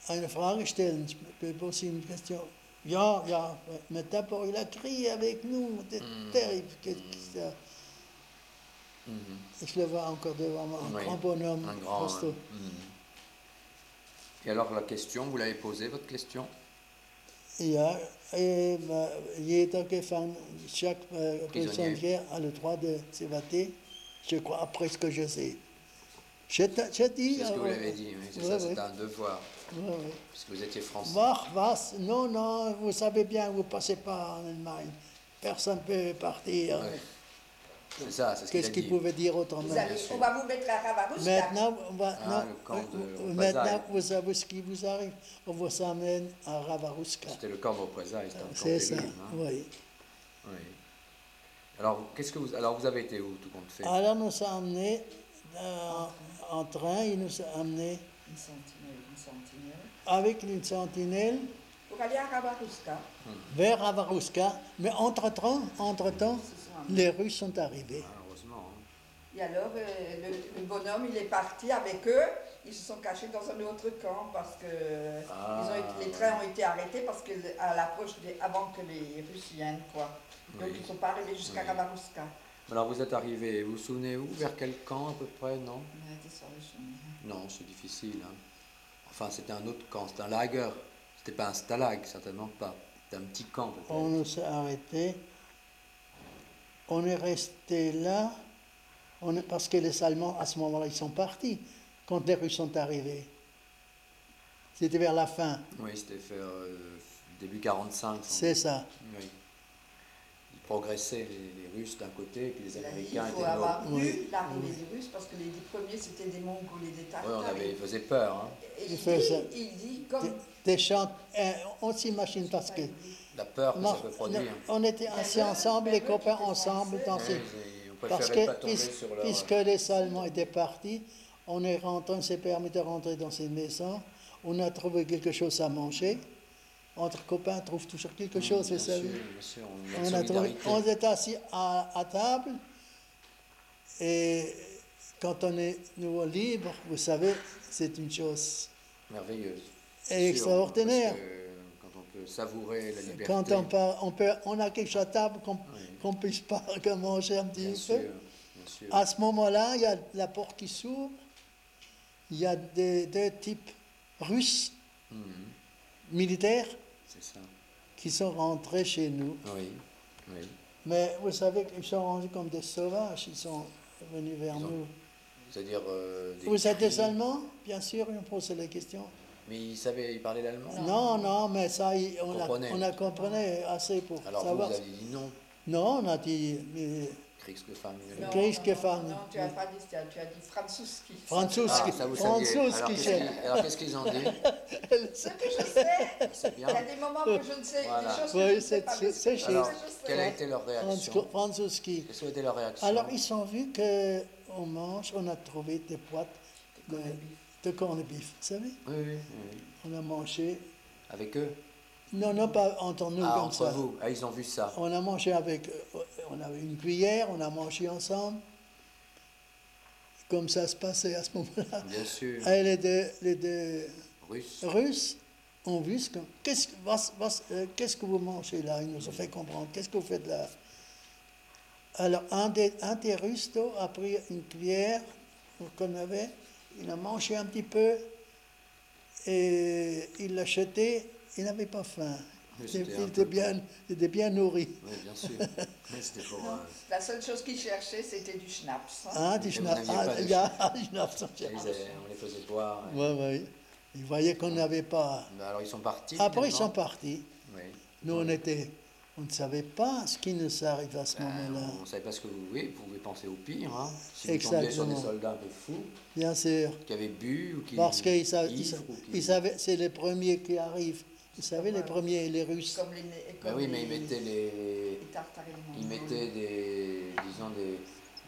eine Frage stellen une question. Ja, ja, mais d'abord il a crié avec nous, c'était Mm. terrible. ça- Mhm. Je le vois encore devant moi, un Oui, grand bonhomme, Un grand. costaud. mhm. Et alors la question, vous l'avez posée, votre question? Ja, et bah, jeder Gefangene, chaque euh, prisonnier a le droit de s'évader, je crois, après ce que je sais. C'est ce que vous euh, l'avez dit, oui, c'est ouais, ça, ouais. c'était un devoir, ouais, ouais. puisque vous étiez français. Mach was? Non, non, vous savez bien, vous passez pas en Allemagne. Personne ne peut partir. Ouais. C'est ça, c'est ce qu'il a Qu'est-ce qu'il pouvait dire autrement Vous allez- on va vous mettre à Ravarouska. Maintenant, on va, Ah, non, de euh, maintenant, vous savez ce qui vous arrive. On vous emmène à Ravarouska. C'était le camp de représailles, c'était C'est ça, hein. oui. Oui. Alors, qu'est-ce que vous, alors vous avez été où, tout compte fait? Alors, nous a emmenés euh, en train, il nous a emmenés Une sentinelle, une sentinelle. avec une sentinelle Pour aller à Ravarouska. vers Ravarouska. Mais entre-temps, entre-temps, les Russes sont arrivés. Ah, Heureusement. hein. Et alors, euh, le, le bonhomme, il est parti avec eux. Ils se sont cachés dans un autre camp parce que Ah. ils ont été- les trains ont été arrêtés parce que à l'approche des- avant que les Russes viennent, quoi. Donc Oui. ils ne sont pas arrivés jusqu'à Oui. Ravarouska. Alors vous êtes arrivé, vous vous souvenez où? Vers quel camp à peu près, non? On a été sur le chemin. Non, c'est difficile. hein. Enfin, c'était un autre camp, c'était un lager. C'était pas un stalag, certainement pas. C'était un petit camp peut-être. On nous a arrêtés. On est resté là on est- parce que les Allemands, à ce moment-là, ils sont partis quand les Russes sont arrivés. C'était vers la fin, Oui, c'était fait euh, début 45. sans c'est ça. Oui. Ils progressaient, les, les Russes d'un côté, et puis les Il a dit, Américains il étaient faut de avoir l'autre. Oui. vu l'arrivée des Russes parce que les dix premiers c'était des Mongols et des Oui, Tartares. on avait, ils faisaient peur. Hein. Et Il il, fait dit, ça. il dit Des, comme. des chants, on s'imagine parce que La peur que non, ça peut produire. on était assis ensemble, les copains ensemble dans Oui, ces... Parce que leur... puisque les Allemands étaient partis, on est rentré, on s'est permis de rentrer dans ces maisons, on a trouvé quelque chose à manger. Entre copains, on trouve toujours quelque chose, Bien vous savez. sûr, on, On, la a trouvé, solidarité. on est assis à, à table et quand on est nouveau libre, vous savez, c'est une chose merveilleuse. extraordinaire. Parce que quand on peut savourer la liberté. Quand on, on, peut, on a quelque chose à table qu'on Oui. qu'on puisse pas [laughs] que manger un petit Bien peu. sûr, bien sûr. À ce moment-là, il y a la porte qui s'ouvre. Il y a des, deux types russes Mhm, militaires c'est ça. qui sont rentrés chez nous. Oui, oui. Mais vous savez qu'ils sont rendus comme des sauvages. Ils sont venus vers ont nous. C'est-à-dire. euh, Vous êtes des Allemands? Bien sûr, ils ont posé la question. Mais ils savaient, ils parlaient l'allemand? Non, non, mais ça, il- on a, on a compris assez pour Alors vous, savoir. vous avez dit non? Non, on a dit mais Kriegsgefangene. Non, Qu'est-ce non, que non, tu n'as pas dit ça, tu as dit. Ah, ça vous saviez. Franzouski, Alors qu'est-ce c'est- qu'ils- alors qu'est-ce qu'ils ont dit [laughs] Ce que je sais, [laughs] il y a des moments que je ne sais, Voilà. des choses que Oui, je ne sais c'est- pas. c'est- chez- quelle a été leur réaction Franzouski. Quelle a été leur réaction Alors, ils sont vus qu'on mange, on a trouvé des boîtes de, de corned beef, vous savez Oui, oui, oui. On a mangé, Avec eux non, non, pas entre nous Ah, comme entre ça. vous. Ah, ils ont vu ça. On a mangé avec, euh, on avait une cuillère, on a mangé ensemble. Comme ça se passait à ce moment-là. Bien sûr. Et les deux, les deux Russes. Russes ont vu ce que. Qu'est-ce euh, qu'est-ce que vous mangez là? Ils nous ont fait comprendre. Qu'est-ce que vous faites là? Alors, un des, un des Russes a pris une cuillère qu'on avait, il a mangé un petit peu et il l'a jeté. Il n'avait pas faim. Oui, Il, était bien, il était bien nourri. Oui, bien sûr. Mais c'était pour. Non, euh, La seule chose qu'ils cherchaient, c'était du schnapps. hein. Ah, du Et vous schnapp. n'aviez Ah, ah, du ils avaient- on les faisait boire. et- Ouais, ouais. Ils voyaient qu'on n'avait pas. Mais Alors ils sont partis. Après, ils finalement sont partis. Oui. Nous, on était. On ne savait pas ce qui nous arrive à ce Ben, moment-là. on ne savait pas ce que vous voulez, vous pouvez penser au pire. Hein. Si vous tombiez sur des Exactement. soldats un peu fous, Bien sûr. qui avaient bu ou qui. Parce qu'ils ils ils savaient- c'est les premiers qui arrivent. Vous savez, les premiers, les Russes. Comme les, Ben comme oui, mais ils les- mettaient les. les Ils mettaient des, disons des,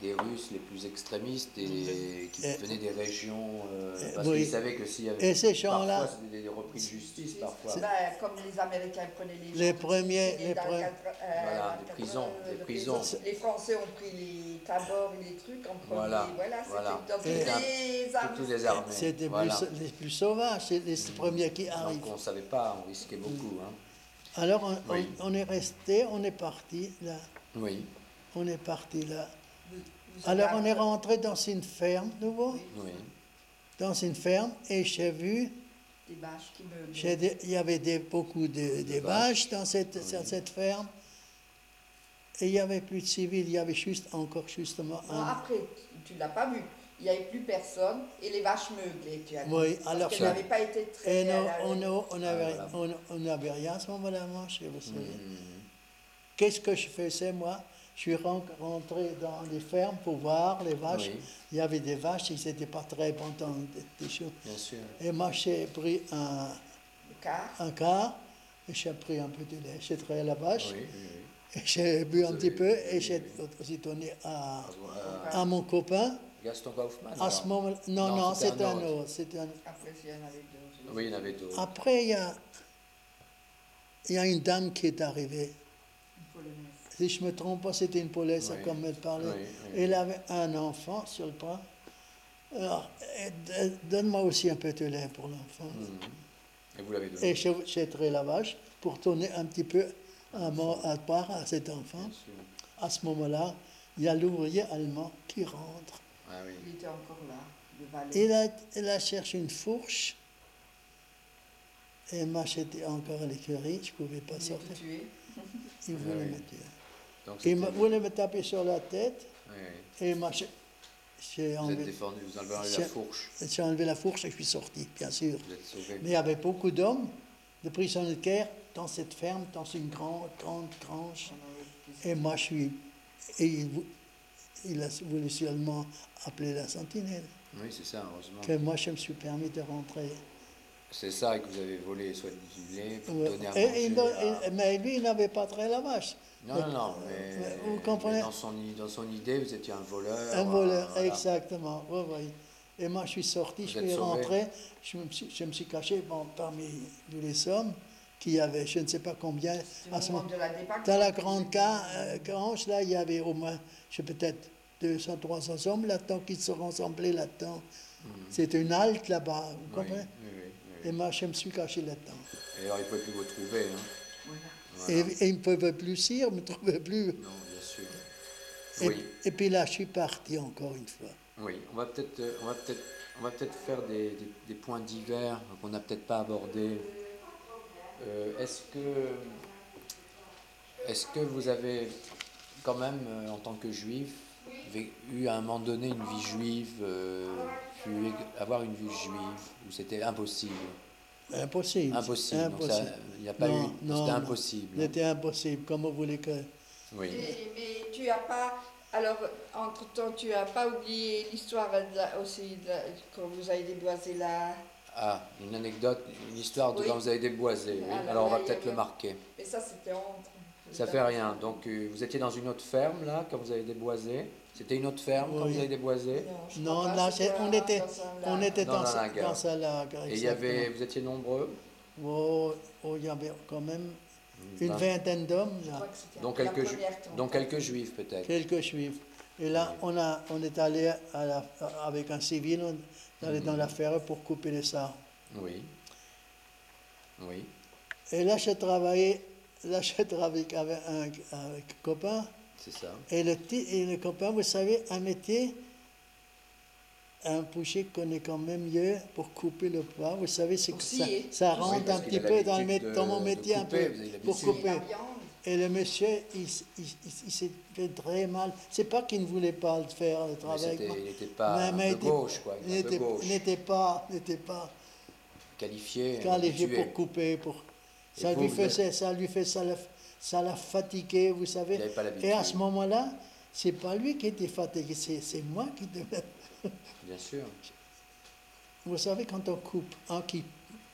des Russes les plus extrémistes et qui Et- venaient des régions euh, et- parce oui. qu'ils savaient que s'il y avait Et ces gens-là- parfois c'était des repris de justice parfois. Ben, comme les Américains prenaient les Les premiers- les pre- quatre- euh, Voilà, des prisons, des. Les Français ont pris les tabords et les trucs en premier. Voilà, Voilà, c'était voilà. dans toutes Et- les armes. Toutes les armées. C'était voilà. plus, les plus sauvages, c'est les premiers qui arrivent. Donc on ne savait pas, on risquait beaucoup. Hein. Alors, on, on est resté, on est parti là. Oui, On est parti là. Alors, on est rentré dans une ferme, nouveau? Oui, oui. Dans une ferme, et j'ai vu des vaches qui me. Il y avait des- beaucoup de, vaches dans cette, Oui. dans cette ferme. Et il n'y avait plus de civils, il y avait juste encore justement Non, un. après, tu ne l'as pas vu. Il n'y avait plus personne et les vaches meuglaient, tu as dit. Oui, Parce alors ça- n'avaient pas été très. Et non, à la- on n'a- on n'avait Ah, voilà. on- on n'avait rien à ce moment-là à manger, vous savez. Mhm. Qu'est-ce que je faisais, moi? Je suis ren- rentré dans les fermes pour voir les vaches. Oui. Il y avait des vaches, ils n'étaient pas très contents des, des choses. Bien sûr. Et moi, j'ai pris un, un quart, et j'ai pris un peu de lait. J'ai traité la vache, Oui, j'ai bu un petit peu, et j'ai aussi donné à, à mon copain. Gaston Kaufmann À ce moment non, Non, c'était un un autre. un- Après, il y en avait deux. Oui, il y en avait d'autres. Après, il y a, il y a une dame qui est arrivée. Si je ne me trompe pas, c'était une polaise, Oui. comme elle parlait. Oui, oui. Elle avait un enfant sur le bras. Alors, eh, donne-moi aussi un peu de lait pour l'enfant. Mhm. Et vous l'avez donné Et traité la vache pour donner un petit peu à, mo- à cet enfant. À ce moment-là, il y a l'ouvrier allemand qui rentre. Ah oui. Il était encore là, le valet. Il a, il a cherché une fourche. Et moi, j'étais encore à l'écurie, je ne pouvais pas Il sortir. tué. Il Ah voulait oui. me tuer. Donc Il me- voulait me taper sur la tête. Oui, oui. Et moi, j'ai- Vous êtes défendu, vous enlevé la fourche. j'ai enlevé la fourche et je suis sorti, bien sûr. Vous êtes sauvé. Mais il y avait beaucoup d'hommes, de prisonniers de guerre, dans cette ferme, dans une grande, grande grange. Et moi, je suis. Et il, il a voulu seulement appeler la sentinelle. Oui, c'est ça, heureusement. Que moi, je me suis permis de rentrer. C'est ça que vous avez volé soit du lait pour Ouais. donner à Et manger il don- à- et- mais lui, il n'avait pas très la vache. Non, non, non, mais, Mais vous mais comprenez dans, son, i- dans son idée, vous étiez un voleur. Un voleur, voilà. exactement. Oui, oui. Et moi, je suis sorti, Vous je suis rentré, je me suis, je me suis caché bon, parmi tous les hommes qui avaient, je ne sais pas combien, à au ce moment moment de la. Dans la grande ca- euh, grange, là, il y avait au moins, je sais peut-être 200, 300 hommes là-dedans qui se rassemblaient là-dedans. Mhm. C'était une halte là-bas, vous Oui, comprenez oui, oui, oui. Et moi, je me suis caché là-dedans. D'ailleurs, il ne pouvait plus vous trouver. hein. Voilà. Voilà. Et, et il ne pouvait plus lire, il ne me trouvait plus. Non, bien sûr. Et, Oui, et puis là, je suis parti encore une fois. oui. On va peut-être, euh, on va peut-être, on va peut-être faire des, des- des points divers qu'on n'a peut-être pas abordés. Euh, est-ce que, est-ce que vous avez quand même, euh, en tant que juif, eu à un moment donné une vie juive, euh, pu avoir une vie juive, où c'était impossible Impossible. Impossible. Il n'y a pas Non, eu. C'était impossible. C'était impossible. Comment vous voulez que. Oui. Et- mais tu as pas. Alors, entre-temps, tu as pas oublié l'histoire aussi de la- quand vous avez déboisé la. Ah, une anecdote, une histoire de Oui. quand vous avez déboisé. oui. Alors Alors on va peut-être le marquer. Et ça, c'était honte. Ça fait rien. Donc euh, vous étiez dans une autre ferme là quand vous avez déboisé? C'était une autre ferme quand Oui. vous avez déboisé. Non, Non, là, on était- On était Dans dans, la dans. Et y avait, vous étiez nombreux. Oh, oh, il y avait quand même une Vingt- vingtaine d'hommes, là, Donc quelques, ju- donc quelques juifs peut-être. quelques juifs. Et là, on, a, on est allé à la- avec un civil, on est allé dans la ferre pour couper les arbres. Oui. Oui. Et là, j'ai travaillé, là, j'ai travaillé avec un, avec un copain. C'est ça. Et le, et le copain, vous savez, un métier, un boucher connaît quand même mieux pour couper le poids. Vous savez, c'est que ça, ça rentre un petit peu dans, le, de- dans mon de métier un couper, peu vous avez l'habitude. pour couper. Et le monsieur, il, il, il- il s'est fait très mal. C'est pas qu'il ne voulait pas le faire, le Mais travail. moi. il n'était pas Mais- un mais peu était- gauche quoi. Il Il était un peu n'était pas, n'était pas Qualifié. qualifié pour couper. Pour... Et Ça vous, lui vous faisait, ça lui fait, ça ça l'a fatigué, vous savez. Il n'avait pas l'habitude. Et à ce moment-là, c'est pas lui qui était fatigué, c'est, c'est moi qui devais. [laughs] Bien sûr. [laughs] Vous savez, quand on coupe un qui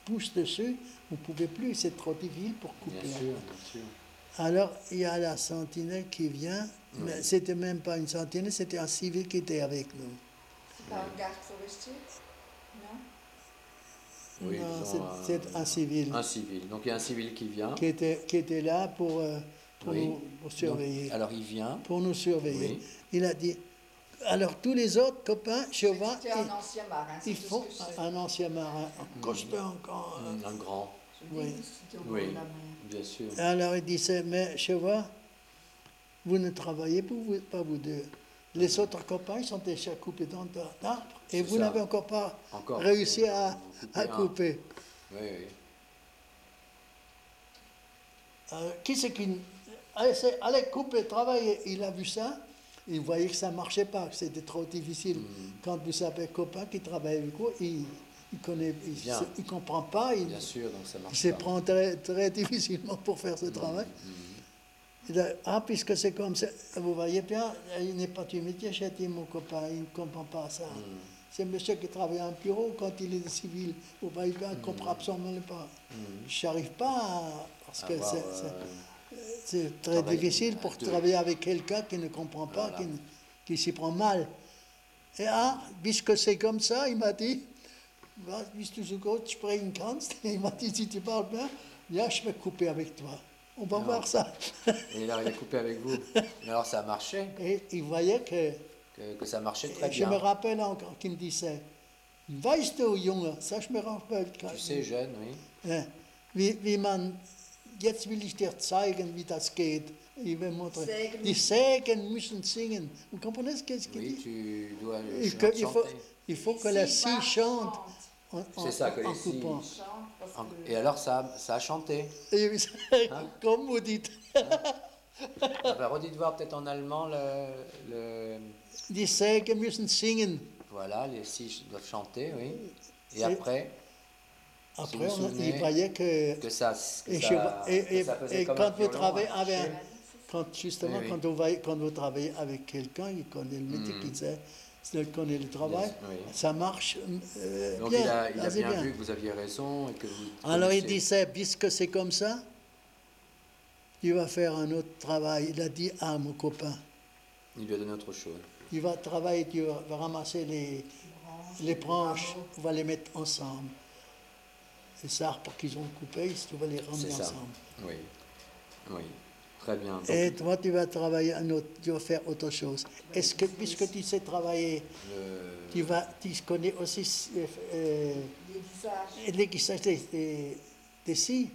pousse dessus, vous ne pouvez plus, c'est trop difficile pour couper. Bien sûr. Bien sûr. Alors, il y a la sentinelle qui vient, mais Oui. c'était même pas une sentinelle, c'était un civil qui était avec nous. C'est pas un garde forestier? Oui, disons, c'est, un- civil Un civil. Donc il y a un civil qui vient. qui était, qui était là pour, euh, pour, Oui. nous, pour surveiller. Donc, alors il vient. pour nous surveiller. Oui. Il a dit, alors tous les autres copains, Chauvin, C'était un ancien marin. c'est ils font un ancien marin, un costaud encore. hein. Un grand. Oui. Oui. Bien sûr. Alors il disait, mais Chauvin, vous ne travaillez pas vous, pas vous deux. Les autres copains, sont déjà coupés dans d'arbres et vous n'avez encore pas Encore. réussi à, à couper. Oui, oui. Euh, qui c'est qui... Allez, couper, travailler. Il a vu ça, il voyait que ça ne marchait pas, que c'était trop difficile. Mm. Quand vous avez un copain qui travaille avec vous, il connaît, il, il comprend pas, il, Bien sûr, donc ça il marche se pas. prend très, très difficilement pour faire ce travail. Mm. Il a, ah, puisque c'est comme ça, vous voyez bien, il n'est pas du métier, j'ai dit mon copain, il ne comprend pas ça. Mm. C'est monsieur qui travaille en bureau quand il est civil. Vous voyez bien, il ne Mm. comprend absolument pas. Je n'arrive pas à- parce que c'est- euh, c'est- très difficile pour travailler avec quelqu'un qui ne comprend pas, Voilà. qui, s'y prend mal. Et ah, puisque c'est comme ça, il m'a dit, bist du so gut sprechen kannst, il m'a dit, si tu parles bien, je vais couper avec toi. On va Ah. voir ça. Et il arrive à couper avec vous. [laughs] Mais alors ça a marché, Et il voyait que, que, que ça marchait très je me bien. rappelle encore qu'il me disait, weißt du, Junge, ça je me rappelle. Tu sais, jeune, oui. Ja, wie, wie man, jetzt will ich dir zeigen, wie das geht. Ich will montrer. Sägen. Die Sägen müssen singen. Vous comprenez ce qu'il Oui, dit? tu dois il, que- il faut, chanter. il faut que Les la six scie chante chantent. en, en- C'est ça, que en les scies Et alors ça, a- ça a chanté. Et Hein [laughs] comme vous dites, Enfin, redites voir peut-être en allemand le, le- die Sägen müssen singen. Voilà, les six doivent chanter, oui. Et après, Après, vous on- il que, que ça, que et, ça, et- ça faisait et comme quand un vous violon, travaillez un avec, quand justement, Oui, oui. quand, va- quand vous travaillez avec quelqu'un, il connaît le métier, Mm. il sait, il connaît le travail, oui. ça marche euh, Donc bien. il a, il bien, vu que vous aviez raison et que vous. Alors il disait, puisque c'est comme ça, tu vas faire un autre travail. Il a dit à mon copain, Il lui a donné autre chose. tu vas travailler, tu vas ramasser les, les branches, on va les mettre ensemble. Les arbres qu'ils ont coupés, tu vas les ramener ensemble. Oui. Oui. Très bien. Donc, Et toi, tu vas travailler un autre, tu vas faire autre chose. Est-ce que, puisque tu sais travailler, le- tu, vas, tu connais aussi euh, euh, guisages des, des, des scies.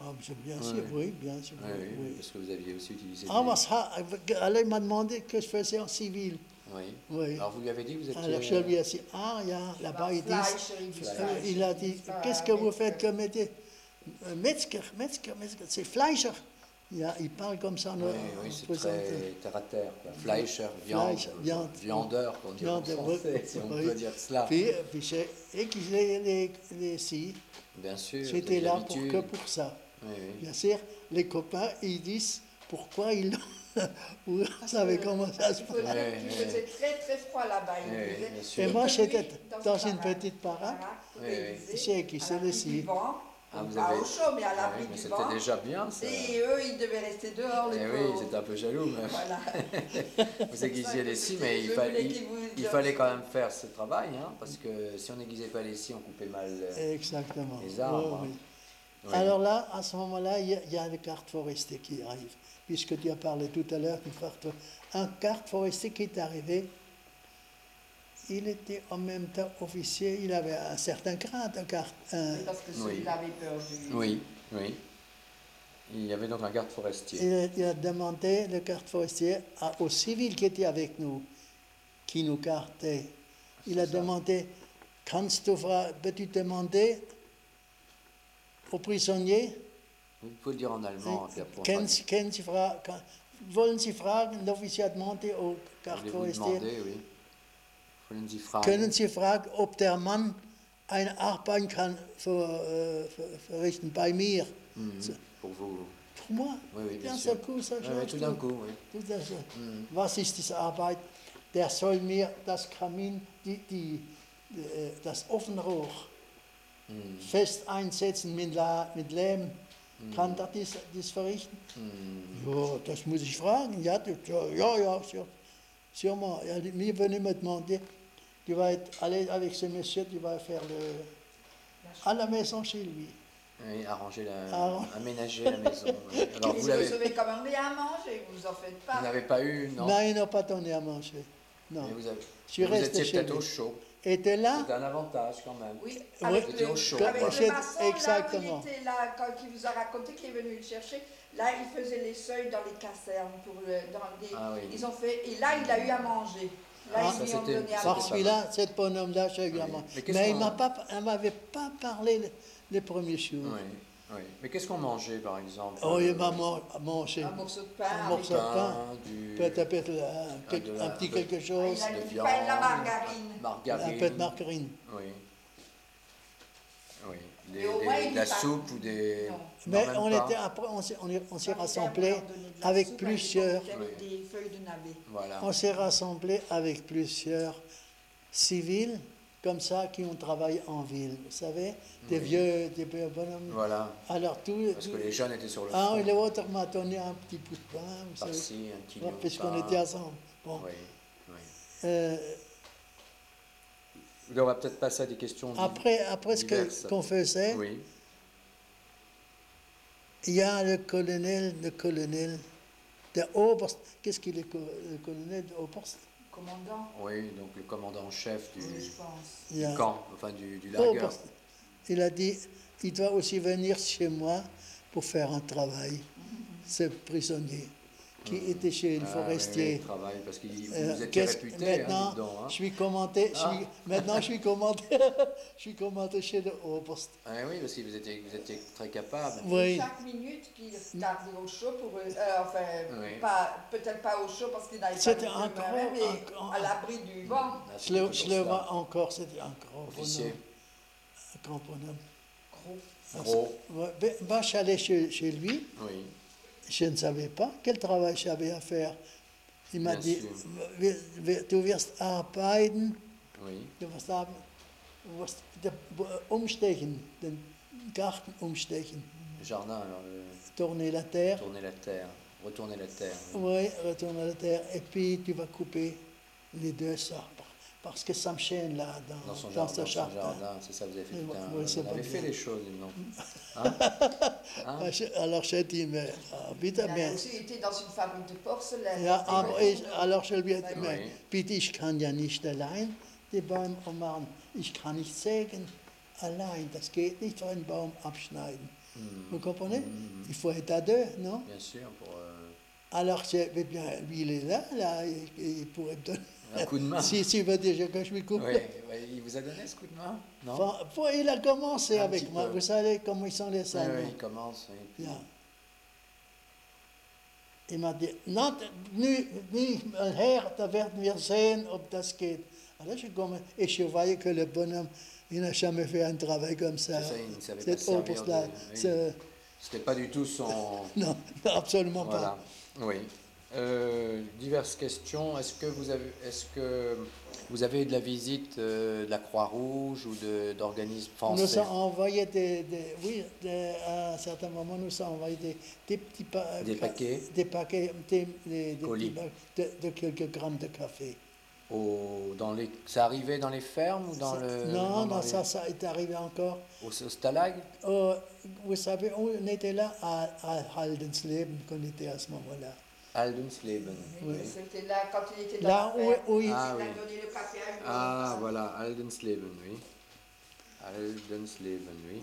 Ah, je- bien sûr, Oui. oui, bien sûr. Oui, oui, oui. parce que vous aviez aussi utilisé. Ah, des- alors il m'a demandé que je faisais en civil. Oui. Oui. Alors vous lui avez dit que vous étiez. Alors je lui ai dit, ah, là-bas il euh, il a dit qu'est-ce que vous faites comme métier? Euh, Metzger, Metzger, Metzger, c'est Fleischer. Ja, il parle comme ça. Oui, nous, oui, c'est très terre à terre. Quoi. Fleischer, viande, Fleischer, viande. viandeur, qu'on dit en français, [laughs] si on oui. peut dire cela. Puis, puis j'ai aiguisé les, les scies. Bien sûr. J'étais là pour, que pour ça. Oui, oui. Bien sûr, les copains, ils disent pourquoi ils l'ont. [laughs] Vous savez comment ça se Il passe. il faisait très très froid là-bas. il. Et moi, j'étais dans sa une baraque, petite baraque. Oui, et oui. il disait, Chez qui c'est ici. du vent, Ah, vous pas avez- au chaud, mais à Ah l'abri oui, mais du c'était déjà bien ça. Et eux, ils devaient rester dehors, les Eh oui, pauvres. c'était un peu jaloux. Mais... Voilà. [laughs] Vous aiguisiez les scies, mais il, fa- fallait quand même faire ce travail, hein, parce que si on n'aiguisait pas les scies, on coupait mal. euh, Exactement. Les arbres, Oui, hein. oui. oui. Alors là, à ce moment-là, il y, a- il y a le carte forestier qui arrive. Puisque tu as parlé tout à l'heure du carte Un carte forestier qui est arrivé, il était en même temps officier, il avait un certain grade, un carte. un- C'est parce que Oui. celui-là avait peur du. Oui, oui. Il y avait donc un garde forestier. il, a, il a demandé le carte forestier à- au civil qui était avec nous, qui nous cartait. Il a C'est ça. demandé, peux-tu demander aux prisonniers? Vous pouvez le dire en allemand. wollen Sie fragen, l'officier a demandé au Voulez-vous forestier, demander, oui. Wollen Sie fragen? können Sie fragen, ob der Mann eine Arbeit kann ver, äh, ver, verrichten bei mir? Mhm, So, Pour vous. Pour moi, Oui, oui, bien sûr. coup, ça Oui, tout d'un coup, oui. Tout d'un. Mhm. Was ist diese Arbeit? Der soll mir das Kamin, die, die, äh, das Ofenrohr Mhm. fest einsetzen mit, La, mit Lehm. Kann er dies, dies verrichten? Mhm. Ja, das muss ich fragen. Ja, ja, ja, sûr- sûrement. Il me demander, tu vas être, aller avec ce monsieur, tu vas faire le, à la maison chez lui. Oui, arranger la, Arran- aménager la maison. oui. [laughs] Alors vous vous l'avez, recevez quand même rien à manger, vous en faites vous pas. n'avez pas eu, non. Non, il n'a pas donné à manger. Non. Mais vous, avez, suis vous étiez chez peut-être lui. au chaud. De là, C'était un avantage quand même. Oui, Oui. avec C'était le, au chaud, avec voilà. le maçon, là, Exactement. qui était là, quand il vous a raconté qu'il est venu le chercher, là, il faisait les seuils dans les casernes. Pour le, dans des, Ah oui. Ils ont fait, et là, il a eu à manger. Là, Ah, ça, c'était- par pas celui-là, cet bonhomme-là, j'ai eu Oui. à manger. Mais Mais il qu'on- m'a pas, il m'avait pas parlé le- les premiers jours. Oui, oui. Mais qu'est-ce qu'on mangeait par exemple? Oh, il m'a man- mangé Un morceau de pain. Un avec- morceau de pain. du, peut-être un, la- petit quelque Ah, chose, il a de du viande, pain et de la margarine. margarine. un peu de margarine. Oui. Oui. Des, des- de la soupe ou des. Non. Mais on pas. était après, on s'est, on est- on s'est rassemblés avec plusieurs. Voilà. on s'est rassemblés avec plusieurs civils comme ça qui ont travaillé en ville, vous savez, des Oui. vieux, des vieux bonhommes. Voilà. Alors tout, Parce que les jeunes étaient sur le un front. et l'autre m'a donné un petit bout de pain, vous savez, Par-ci, un petit de puisqu'on était ensemble. Bon. Oui, oui. Euh, On va peut-être passer à des questions. après, après ce qu'on faisait, Oui. Il y a le colonel, le colonel, der Oberst, qu'est-ce qu'il est, le colonel de Oberst? Commandant, Oui, donc le commandant en chef du, oui, je pense. Il y a- du camp, enfin du, du lager. Oberst. Il a dit, il doit aussi venir chez moi pour faire un travail, ce prisonnier qui était chez le Ah, oui, oui, forestier. il travaille parce que vous Euh, étiez réputé, hein, maintenant, hein. je suis commenté, je Ah. suis- maintenant je suis commenté, [laughs] je suis commenté chez le Oberst. Ah oui, parce que vous étiez, vous étiez très capable. Oui. Chaque minute qu'il tardait au chaud pour eux, euh, enfin, Oui. pas, peut-être pas au chaud parce qu'il n'avait pas C'était demeure, grand- mais un grand- à l'abri du vent. Ah, Je c'était le, je le vois encore, c'était un grand Officier. bonhomme. Un grand bonhomme. Gros. Gros. Ben, ben, je suis allé chez, chez lui, Oui. Je ne savais pas quel travail j'avais à faire. Il m'a dit. "Wir- wir- du wirst arbeiten, Oui. du wirst, haben, du wirst de, umstechen, den Garten umstechen, Le jardin, alors, le- tourner la terre, tourner la terre, retourner la terre. oui. oui, retourner la terre, et puis tu vas couper les deux arbres. Parce que ça me chaîne là, dans, Dans son dans jardin, ce dans son jardin. jardin, c'est ça, vous avez fait Oui, un... vous avez fait les choses. [laughs] Hein? Hein? Ah, je- Alors j'ai dit, mais ah, bitte, mais aussi été dans une fabrique de porcelaine. Ja, aber ich, de- alors je lui ai dit, Oui. mais bitte, ich kann ja nicht allein die Bäume umarmen. Ich kann nicht sägen allein. Das geht nicht, so einen Baum abschneiden. Vous comprenez? Mhm. Il faut être à deux, non? Bien sûr, pour euh, Alors, c'est- bien, lui, il est là, là, il, il pourrait me donner. Un coup de main. Si, s'il veut déjà que je lui coupe. Oui, oui, il vous a donné ce coup de main Non? Enfin, faut- il a commencé Un avec moi. peu. Vous savez comment ils sont les Oui, Allemands. oui, il commence. oui. Ja. Il m'a dit, nou, nu, nu, da werden wir sehen, ob das geht. Alors je suis comme, et je voyais que le bonhomme, il n'a jamais fait un travail comme ça. Ça, il ne savait pas servir oui. C'était pas du tout son. [laughs] Non, absolument Voilà. pas. Oui. Euh, diverses questions. Est-ce que vous avez, est-ce que vous avez eu de la visite euh, de la Croix-Rouge ou d'organismes Nous français? sommes envoyés des, des- oui, des- à un certain moment, nous sommes envoyés des, des petits pa- Des paquets? des paquets, des, Colis. de, de quelques grammes de café. au, dans les, Ça arrivait dans les fermes ou dans Ça- le. non, dans non, les- ça, ça est arrivé encore. Au, au stalag Euh, vous savez, on était là à, à Haldensleben, qu'on était à ce moment-là. Aldensleben. Oui. oui. C'était là quand il était dans Là où, où il- Ah, il a oui. donné le à lui. Ah, voilà, Aldensleben, oui. Aldensleben, oui.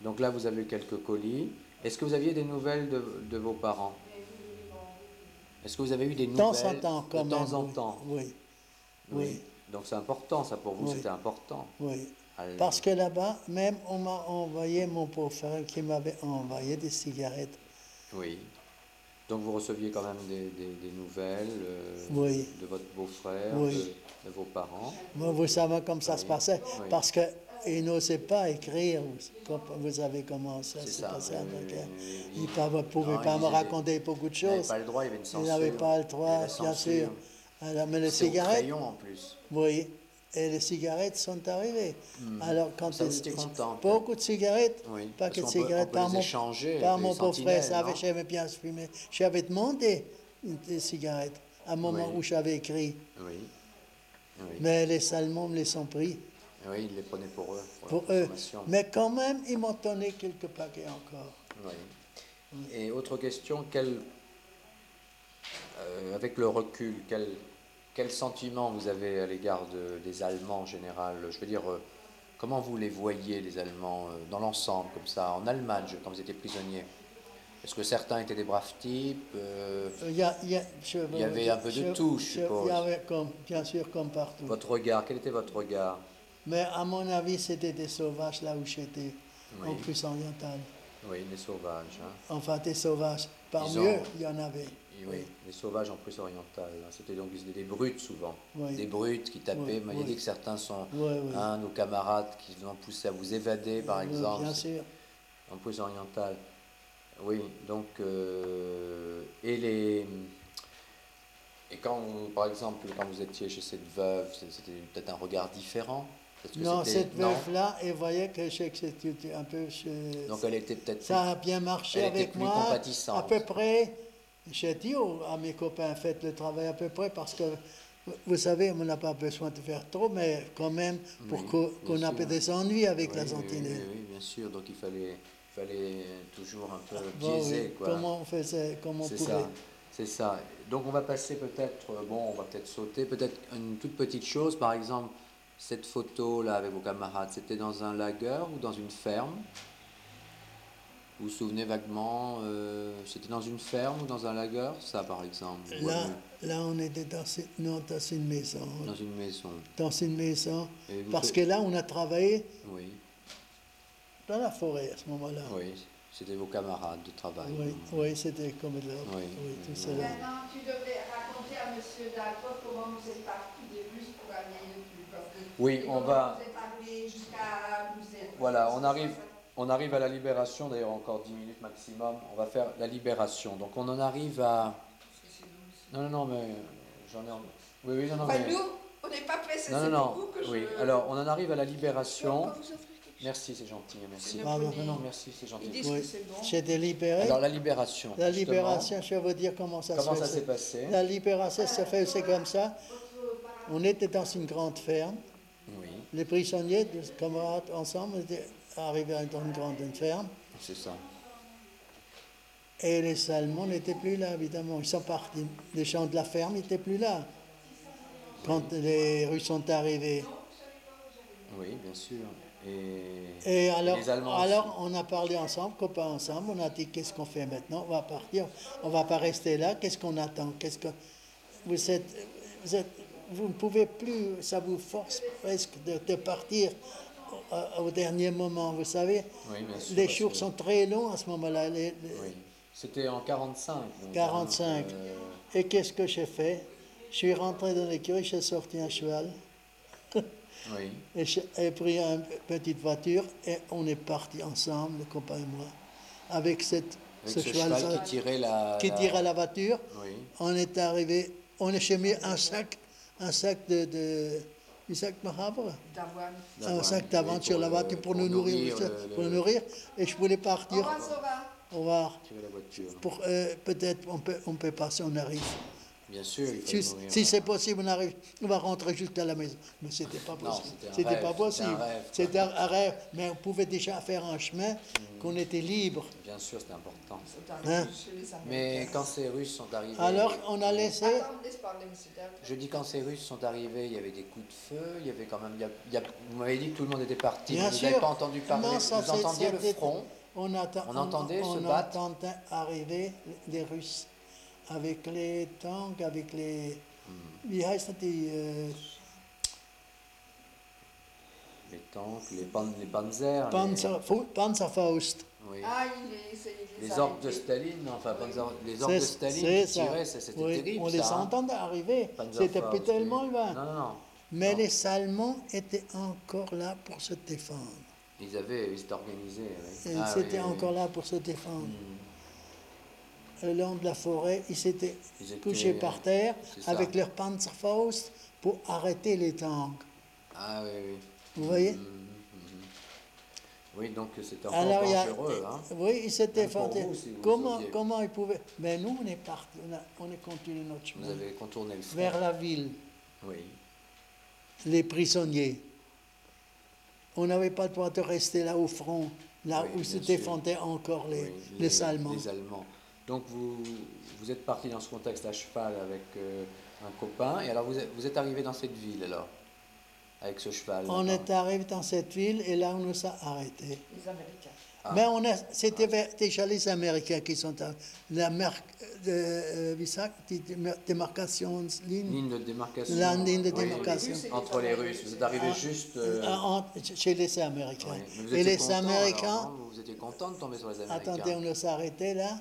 Donc là, vous avez quelques colis. Est-ce que vous aviez des nouvelles de, de vos parents? Est-ce que vous avez eu des de nouvelles temps en temps, quand de même. temps en oui. temps? Oui, oui, Donc c'est important, ça pour vous, Oui. c'était important. oui. Parce que là-bas, même on m'a envoyé, mon beau-frère qui m'avait envoyé des cigarettes. Oui. Donc vous receviez quand même des, des- des nouvelles euh, Oui. de votre beau-frère, Oui. de, de vos parents. Vous, vous savez comme ça Oui, se passait. Parce qu'il n'osait pas écrire. Vous, savez comment ça s'est passé oui, avec oui, elle. oui, oui, Il oui. ne pouvait Non, pas me raconter beaucoup de Il n'avait choses. pas le droit, il y avait une censure. Il n'avait pas le droit, bien sûr. Alors, mais les cigarettes, crayon en plus. oui, et les cigarettes sont arrivées. Alors, quand Ça, il- vous étiez content. beaucoup de cigarettes, Oui, paquets de cigarettes peut par mon, échanger par mon savait, non j'aimais bien fumer. J'avais demandé des cigarettes à un moment Oui. où j'avais écrit, Oui. Mais les Allemands me les ont pris Oui, ils les prenaient pour eux. Pour, eux. Mais quand même, ils m'ont donné quelques paquets encore. Oui. Et autre question, quel, euh, avec le recul, quel, quel sentiment vous avez à l'égard de- des Allemands en général? Je veux dire, euh, comment vous les voyez, les Allemands, euh, dans l'ensemble, comme ça, en Allemagne, quand vous étiez prisonnier? Est-ce que certains étaient des braves types euh, Il y, a- il y a- je- Il y avait un peu de tout, je suppose. Il y avait comme, bien sûr comme partout. Votre regard, quel était votre regard? Mais à mon avis, c'était des sauvages là où j'étais, Oui. en plus oriental. Oui, les sauvages. hein. Enfin, des sauvages. Parmi Ils ont- eux, il y en avait. Oui, les sauvages en Prusse orientale. hein. C'était donc des brutes souvent. Oui. Des brutes qui tapaient. Oui, Vous m'avez oui. dit que certains sont hein, nos camarades qui vous ont poussé à vous évader, par Oui, exemple, Bien sûr. en Prusse orientale. Oui, donc euh, et les et quand par exemple quand vous étiez chez cette veuve, c'était peut-être un regard différent? Que Non, cette veuve-là, elle voyait que c'était un peu... je- Donc elle était peut-être ça a bien marché elle était avec plus moi. À peu près, j'ai dit aux- à mes copains, faites le travail à peu près parce que, vous savez, on n'a pas besoin de faire trop, mais quand même, pour Oui, qu'on pas des ennuis avec Oui, la sentinelle. Oui, oui, bien sûr. Donc il fallait, fallait toujours un peu biaiser. Comment on faisait, comment on pouvait. c'est ça. Donc on va passer peut-être, euh, bon, on va peut-être sauter, peut-être une toute petite chose, par exemple, cette photo là avec vos camarades, c'était dans un lager ou dans une ferme? Vous vous souvenez vaguement, euh, c'était dans une ferme ou dans un lager, ça par exemple Là, là, on était dans, ce- non, dans une maison. Dans une maison. Dans une maison. Parce que là, on a travaillé Oui, dans la forêt à ce moment-là. oui, c'était vos camarades de travail. Oui, oui, c'était comme de Oui, oui, tout oui. cela. Maintenant, tu devrais raconter à M. Dalcroze comment vous êtes parti des Russes pour aller le plus. Oui, on va- Vous êtes arrivé jusqu'à Bruxelles. Voilà, on arrive, on arrive à la libération, d'ailleurs encore 10 minutes maximum, on va faire la libération. Donc on en arrive à... Non, non, non, mais j'en ai... en- Oui, oui, non, non, mais... nous, on n'est pas pressés, Non, c'est non, pour vous non, que je... oui. Alors, on en arrive à la libération. Merci, c'est gentil, merci. C'est Non, non, non, merci, c'est Ils gentil. disent Oui. que c'est bon. J'étais libéré. Alors, la libération. la justement. libération, je vais vous dire comment ça Comment se ça s'est passé La libération se fait, c'est comme ça. On était dans une grande ferme. Oui, Les prisonniers, des camarades ensemble, étaient arrivés dans une grande ferme. c'est ça. Et les Allemands n'étaient plus là, évidemment. Ils sont partis. Les gens de la ferme n'étaient plus là. Quand les Russes sont arrivés. Oui, bien sûr. Et, Et alors, les Allemands alors on a parlé ensemble, copains ensemble, on a dit qu'est-ce qu'on fait maintenant? On va partir, on va pas rester là, qu'est-ce qu'on attend? Qu'est-ce que vous êtes, vous êtes, vous ne pouvez plus, ça vous force presque de, de partir au, dernier moment, vous savez. Oui, bien sûr, les jours sont très longs à ce moment-là. les- Oui. C'était en 45. donc, 45. hein, euh, Et qu'est-ce que j'ai fait? Je suis rentré dans l'écurie, j'ai sorti un cheval. [laughs] oui. Et j'ai pris une petite voiture et on est parti ensemble, le copain et moi, avec cette, Avec ce, cheval, cheval qui tirait la. qui voiture. Oui. On est arrivé, on a mis un sac, un sac de, de du sac macabre, D'avoine. un sac d'avant oui, sur pour la le- voiture pour, pour nous nourrir, nourrir le- pour nous nourrir. Et je voulais Au partir. revoir. Au revoir. Tirer la voiture. Pour euh, peut-être on peut on peut passer, on arrive. Bien sûr, il fallait Si, si c'est possible, on arrive, on va rentrer jusqu'à la maison. Mais c'était pas Non, possible. c'était pas possible. C'était un rêve, mais on pouvait déjà faire un chemin qu'on était libre. Bien sûr, c'était important. C'est arrivé Hein? Mais quand ces Russes sont arrivés. Alors on a laissé. Je dis quand ces Russes sont arrivés, il y avait des coups de feu, il y avait quand même. il y a- il y a- vous m'avez dit que tout le monde était parti. Bien vous n'avez pas entendu parler. Non, ça, vous entendiez le front. On, atta- On entendait on, se on battre. entendait arriver les Russes avec les tanks, avec les. Hmm. Wie heißt das, die, euh, Les tanks, les, pan- les panzers. les- Panzer, Fu- Panzerfaust. oui. Ah, il est, c'est- il Les ordres de. Staline, enfin, panzer- les ordres de Staline tiraient, c'était Oui, terrible. On les hein. entendait arriver. C'était plus oui. tellement loin. Non, non, non. Mais Non. les Allemands étaient encore là pour se défendre. Ils avaient, ils étaient organisés. oui. Ah, Ils étaient oui, oui, encore oui. là pour se défendre. Hmm. Le long de la forêt, ils s'étaient Ils étaient- couchés par terre c'est ça. avec leur Panzerfaust pour arrêter les tanks. Ah oui, oui. Vous voyez Mhm, mhm. Oui, donc c'était encore Alors, a, dangereux. Hein. oui, ils s'étaient vous, si vous Comment, comment ils pouvaient Mais nous, on est partis, on a, on a continué notre Vous chemin avez contourné le front. vers la ville, Oui. les prisonniers. On n'avait pas le droit de rester là au front, là Oui, où se défendaient encore les, oui, les Allemands. les Allemands. Donc vous, vous êtes parti dans ce contexte à cheval avec euh, un copain. Et alors vous êtes, vous êtes arrivé dans cette ville alors Avec ce cheval On est arrivé dans cette ville et là, on nous a arrêtés. Les Américains. Ah. Mais on c'était vers- déjà les Américains qui sont arrivés. La marque de, euh, wie sagt die Démar- démarcationsligne Ligne de démarcation. La ligne de Oui, démarcation. Entre les Américains. Russes. Vous êtes arrivé Ah, juste. euh, Ah, en- chez les Américains. oui. Mais vous Et les content, Américains, alors, non vous étiez content de tomber sur les Américains. attendez, on nous a arrêtés là.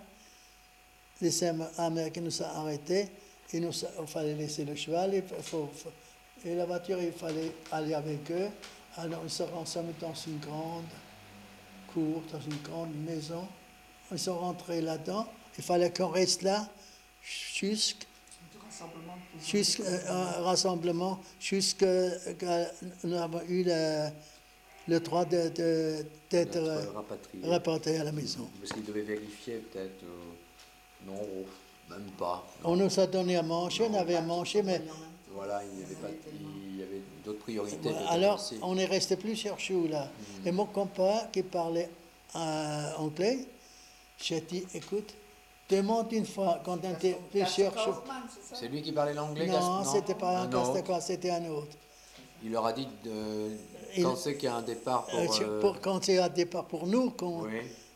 Les Am- Américains nous ont arrêtés. Et nous, il fallait laisser le cheval et, faut- faut- et la voiture, il fallait aller avec eux. Alors ils sont ensemble dans une grande cour, dans une grande maison. Ils sont rentrés là-dedans. Il fallait qu'on reste là jusqu'à de jusqu'à un rassemblement, jusqu'à nous avons eu le, le droit de- de- d'être D'être euh, rapatrié. rapportés à la maison. Parce qu'ils devaient vérifier peut-être. euh, non, même pas. On nous a donné à manger, on avait à manger, mais Voilà, il y avait, pas, il y avait d'autres priorités. alors on est resté plusieurs jours là. Et mon copain qui parlait euh, anglais, j'ai dit, écoute, demande une fois quand on était plusieurs jours. C'est C'est lui qui parlait l'anglais Non, c'était pas un Un autre. Castacois, c'était un autre. Il leur a dit de Il- penser qu'il y a un départ pour. Euh, euh, pour- quand c'est un départ pour nous, oui.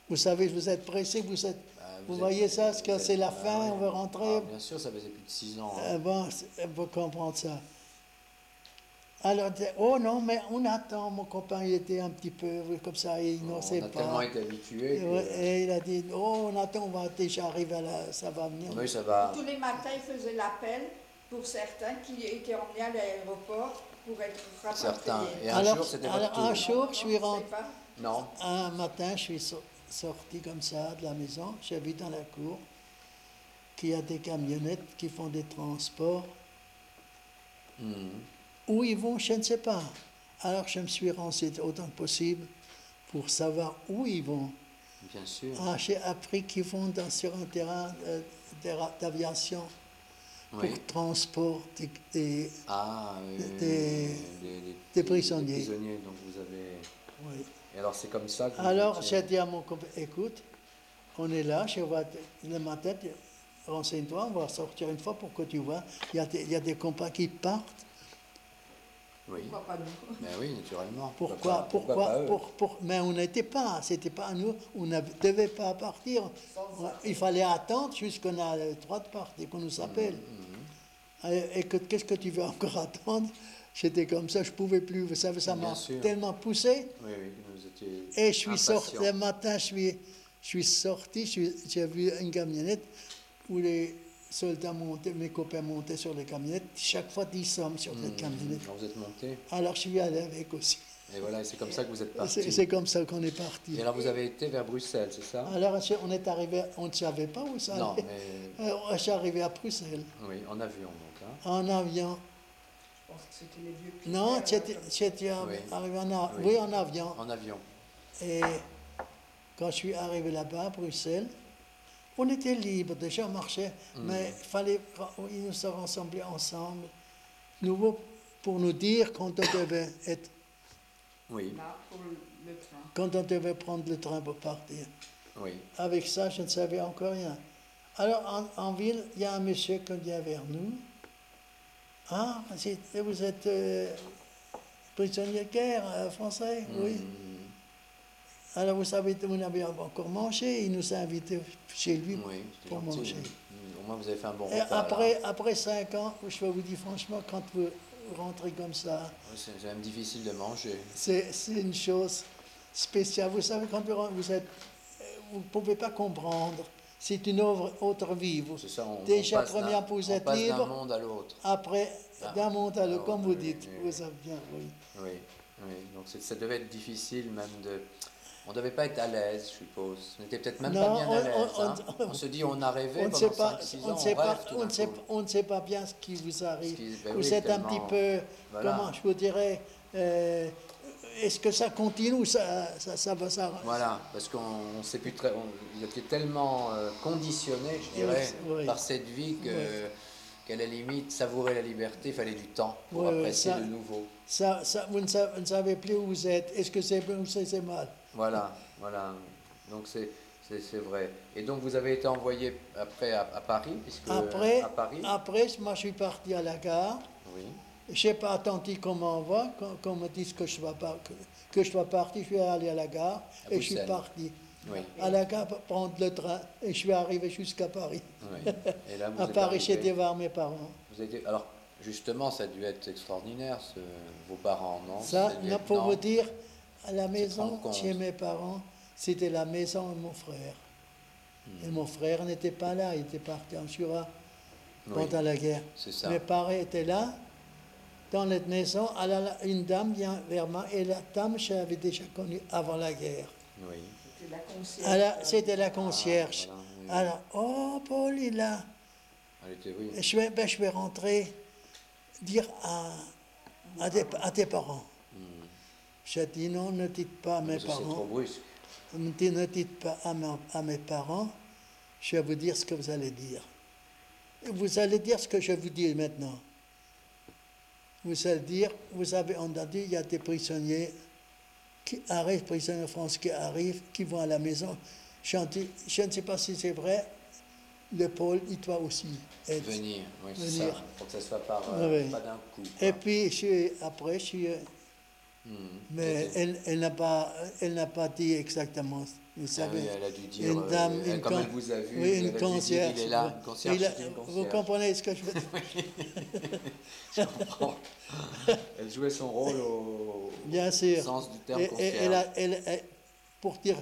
vous savez, vous êtes pressés, vous êtes Bah, Vous êtes- voyez ça, ce que c'est la ah fin, on veut rentrer. Ah, bien sûr, ça faisait plus de 6 ans. hein. Euh, bon, on peut comprendre ça. Alors, dit, oh non, mais on attend. Mon copain, il était un petit peu comme ça, il on n'osait a tellement pas. été habitués. Et, que- ouais, et il a dit, oh, on attend, on va déjà arriver à la, ça va venir. Oui, ça va. Tous les matins, il faisait l'appel pour certains qui étaient emmenés à l'aéroport pour être rapatriés. Certains. Et un Alors- jour, c'était alors, votre un tour. jour, je suis rentré. pas- Non. Un matin, je suis so- sorti comme ça de la maison, vu dans la cour qu'il y a des camionnettes qui font des transports. Mhm. Où ils vont, je ne sais pas. Alors je me suis renseigné autant que possible pour savoir où ils vont. Bien sûr. Ah, j'ai appris qu'ils vont dans, sur un terrain euh, d'aviation oui. pour transport des, des- Ah, oui, prisonniers. Des prisonniers, donc vous avez. oui. Et alors, c'est comme ça que. Alors j'ai dit à mon copain, écoute, on est là, je vois le matin, renseigne-toi, on va sortir une fois pour que tu vois. Il y a des, il y a des copains qui partent Oui. Pourquoi pas nous Ben oui, naturellement. Pourquoi, pourquoi, pour, pour- mais on n'était pas, c'était pas à nous, on ne devait pas partir. Il fallait attendre jusqu'on a le droit de partir, qu'on nous appelle. Mhm, Et, et que- qu'est-ce que tu veux encore attendre? J'étais comme ça, je pouvais plus. Vous savez, ça m'a tellement poussé. Oui, oui, vous étiez. Et je suis sorti, le matin, je suis, je suis sorti, j'ai vu une camionnette où les soldats montaient, mes copains montaient sur les camionnettes. Chaque fois, 10 sommes sur cette Mhm. camionnette. Alors, vous êtes monté. Alors, je suis allé avec aussi. Et voilà, c'est comme ça que vous êtes parti. c'est comme ça qu'on est parti. Et alors, vous avez été vers Bruxelles, c'est ça? Alors, on est arrivé, on ne savait pas où ça Non, allait. mais. Euh, Je suis arrivé à Bruxelles, Oui, en avion, donc. Hein. en avion. Je pense que c'était les vieux Non, euh, arri- Oui. arrivé en, a- Oui. oui, en avion. En avion. Et quand je suis arrivé là-bas, à Bruxelles, on était libre, déjà on marchait, Mm. mais il fallait, ils nous ont rassemblés ensemble, nouveau pour nous dire quand on devait être, Oui, Là, pour le train. quand on devait prendre le train pour partir. oui. Avec ça, je ne savais encore rien. Alors, en, en ville, il y a un monsieur qui vient vers nous. Ah, vous êtes euh, prisonnier de guerre euh, français Oui. Mhm. Alors, vous savez, on avait encore mangé. Il nous a invités chez lui. Oui, pour gentil. manger. Mhm. Au moins, vous avez fait un bon Et repas. après, après cinq ans, je vais vous dire franchement, quand vous rentrez comme ça, Oui, C'est même difficile de manger. c'est c'est une chose spéciale. Vous savez, quand vous, vous êtes, euh, vous ne pouvez pas comprendre. C'est une autre, autre. C'est ça, on, Déjà, on première, êtes passe d'un libre. monde à l'autre. Après, Ah. d'un monde à l'autre, Ah, comme vous dites, oui, vous savez bien, oui. Oui, oui. Donc ça devait être difficile même de... On devait pas être à l'aise, je suppose. On n'était peut-être même Non, pas bien on- à l'aise. on- hein. on- se dit, on a rêvé On ne pendant sait pas, 5-6 on ans, ne sait on pas, on ne sait, on ne sait pas bien ce qui vous arrive. Qui- ben vous oui, êtes un petit peu, Voilà. comment je vous dirais, euh, est-ce que ça continue ou ça, ça, ça va ça Voilà, parce qu'on on s'est plus très... On, ils étaient tellement euh, conditionnés, je dirais, Oui. par cette vie que... qu'à la limite, savourer la liberté, il fallait du temps pour Oui, apprécier le nouveau. ça, ça- vous, ne savez, vous ne savez plus où vous êtes. Est-ce que c'est bien ou c'est c'est mal? Voilà, voilà. Donc c'est c'est- c'est vrai. Et donc vous avez été envoyé après à, à Paris, puisque Après, à Paris? après, moi je suis parti à la gare. Oui. Je n'ai pas attendu qu'on m'envoie, qu'on qu'on me dise que je dois, pas, que, que je dois partir. Je suis allé à la gare À et je suis parti. Oui. À la gare pour prendre le train et je suis arrivé jusqu'à Paris. oui. [laughs] Et là, vous À Paris, arrivé- j'étais voir mes parents. vous avez été- Alors justement, ça a dû être extraordinaire, ce- vos parents, non? Ça, non, pour vous dire, à la maison, chez mes parents, c'était la maison de mon frère. Hmm. Et mon frère n'était pas là, il était parti en Jura Oui, pendant la guerre. Mes parents étaient là, dans cette maison. Une dame vient vers moi, et la dame, je l'avais déjà connue avant la guerre. Oui. C'était la concierge. Alors, c'était la concierge. Ah, voilà, oui. Alors, oh, Paul, il est là. Elle était, oui. Je vais, ben, je vais rentrer, dire à, à, tes, à tes parents. Hmm. J'ai dit non, ne dites pas à mes Parce que C'est trop parents. brusque. Ne dites- pas à, ma- à mes parents, je vais vous dire ce que vous allez dire. Vous allez dire ce que je vous dis maintenant. Vous allez dire, vous avez entendu, il y a des prisonniers qui arrivent, prisonniers de France qui arrivent, qui vont à la maison. Je ne sais pas si c'est vrai, le Paul, il doit aussi être. Venir, oui, c'est Venir. ça. Pour que ça soit par, euh, Oui, pas d'un coup. Et puis, je après, je suis. Hmm. Mais elle, elle n'a pas, elle n'a pas dit exactement. Vous Ah savez, oui, elle a dû dire, une dame, euh, une elle vous a vu, oui, vous une concierge. il est là, une concierge, Il a- une vous concierge. comprenez ce que je veux dire? [laughs] Je comprends. Elle jouait son rôle au Bien sûr. sens du terme Et- concierge. elle a- elle- pour dire,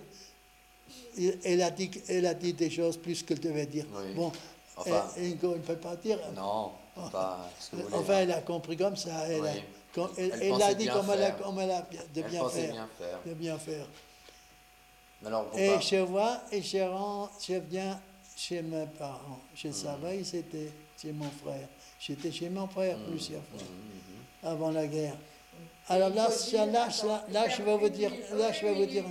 elle- a, dit, elle a dit des choses plus qu'elle devait dire. Oui. Bon, Enfin, elle, elle ne peut pas dire. Non, pas ce que vous voulez. Enfin, elle a compris comme ça. Elle, a- Oui. Quand- elle, Elle elle a dit comme elle a, faire. comme elle a bien- de bien faire. bien faire. De bien faire. Alors, Et parents- je vois, et je, rentre, je viens chez mes parents. Je savais, c'était chez mon frère. J'étais chez mon frère Hmm, plusieurs fois, hmm, avant la guerre. Alors là, dire- là, attends, là, là, je vais vous dire, là, je vais vous dire,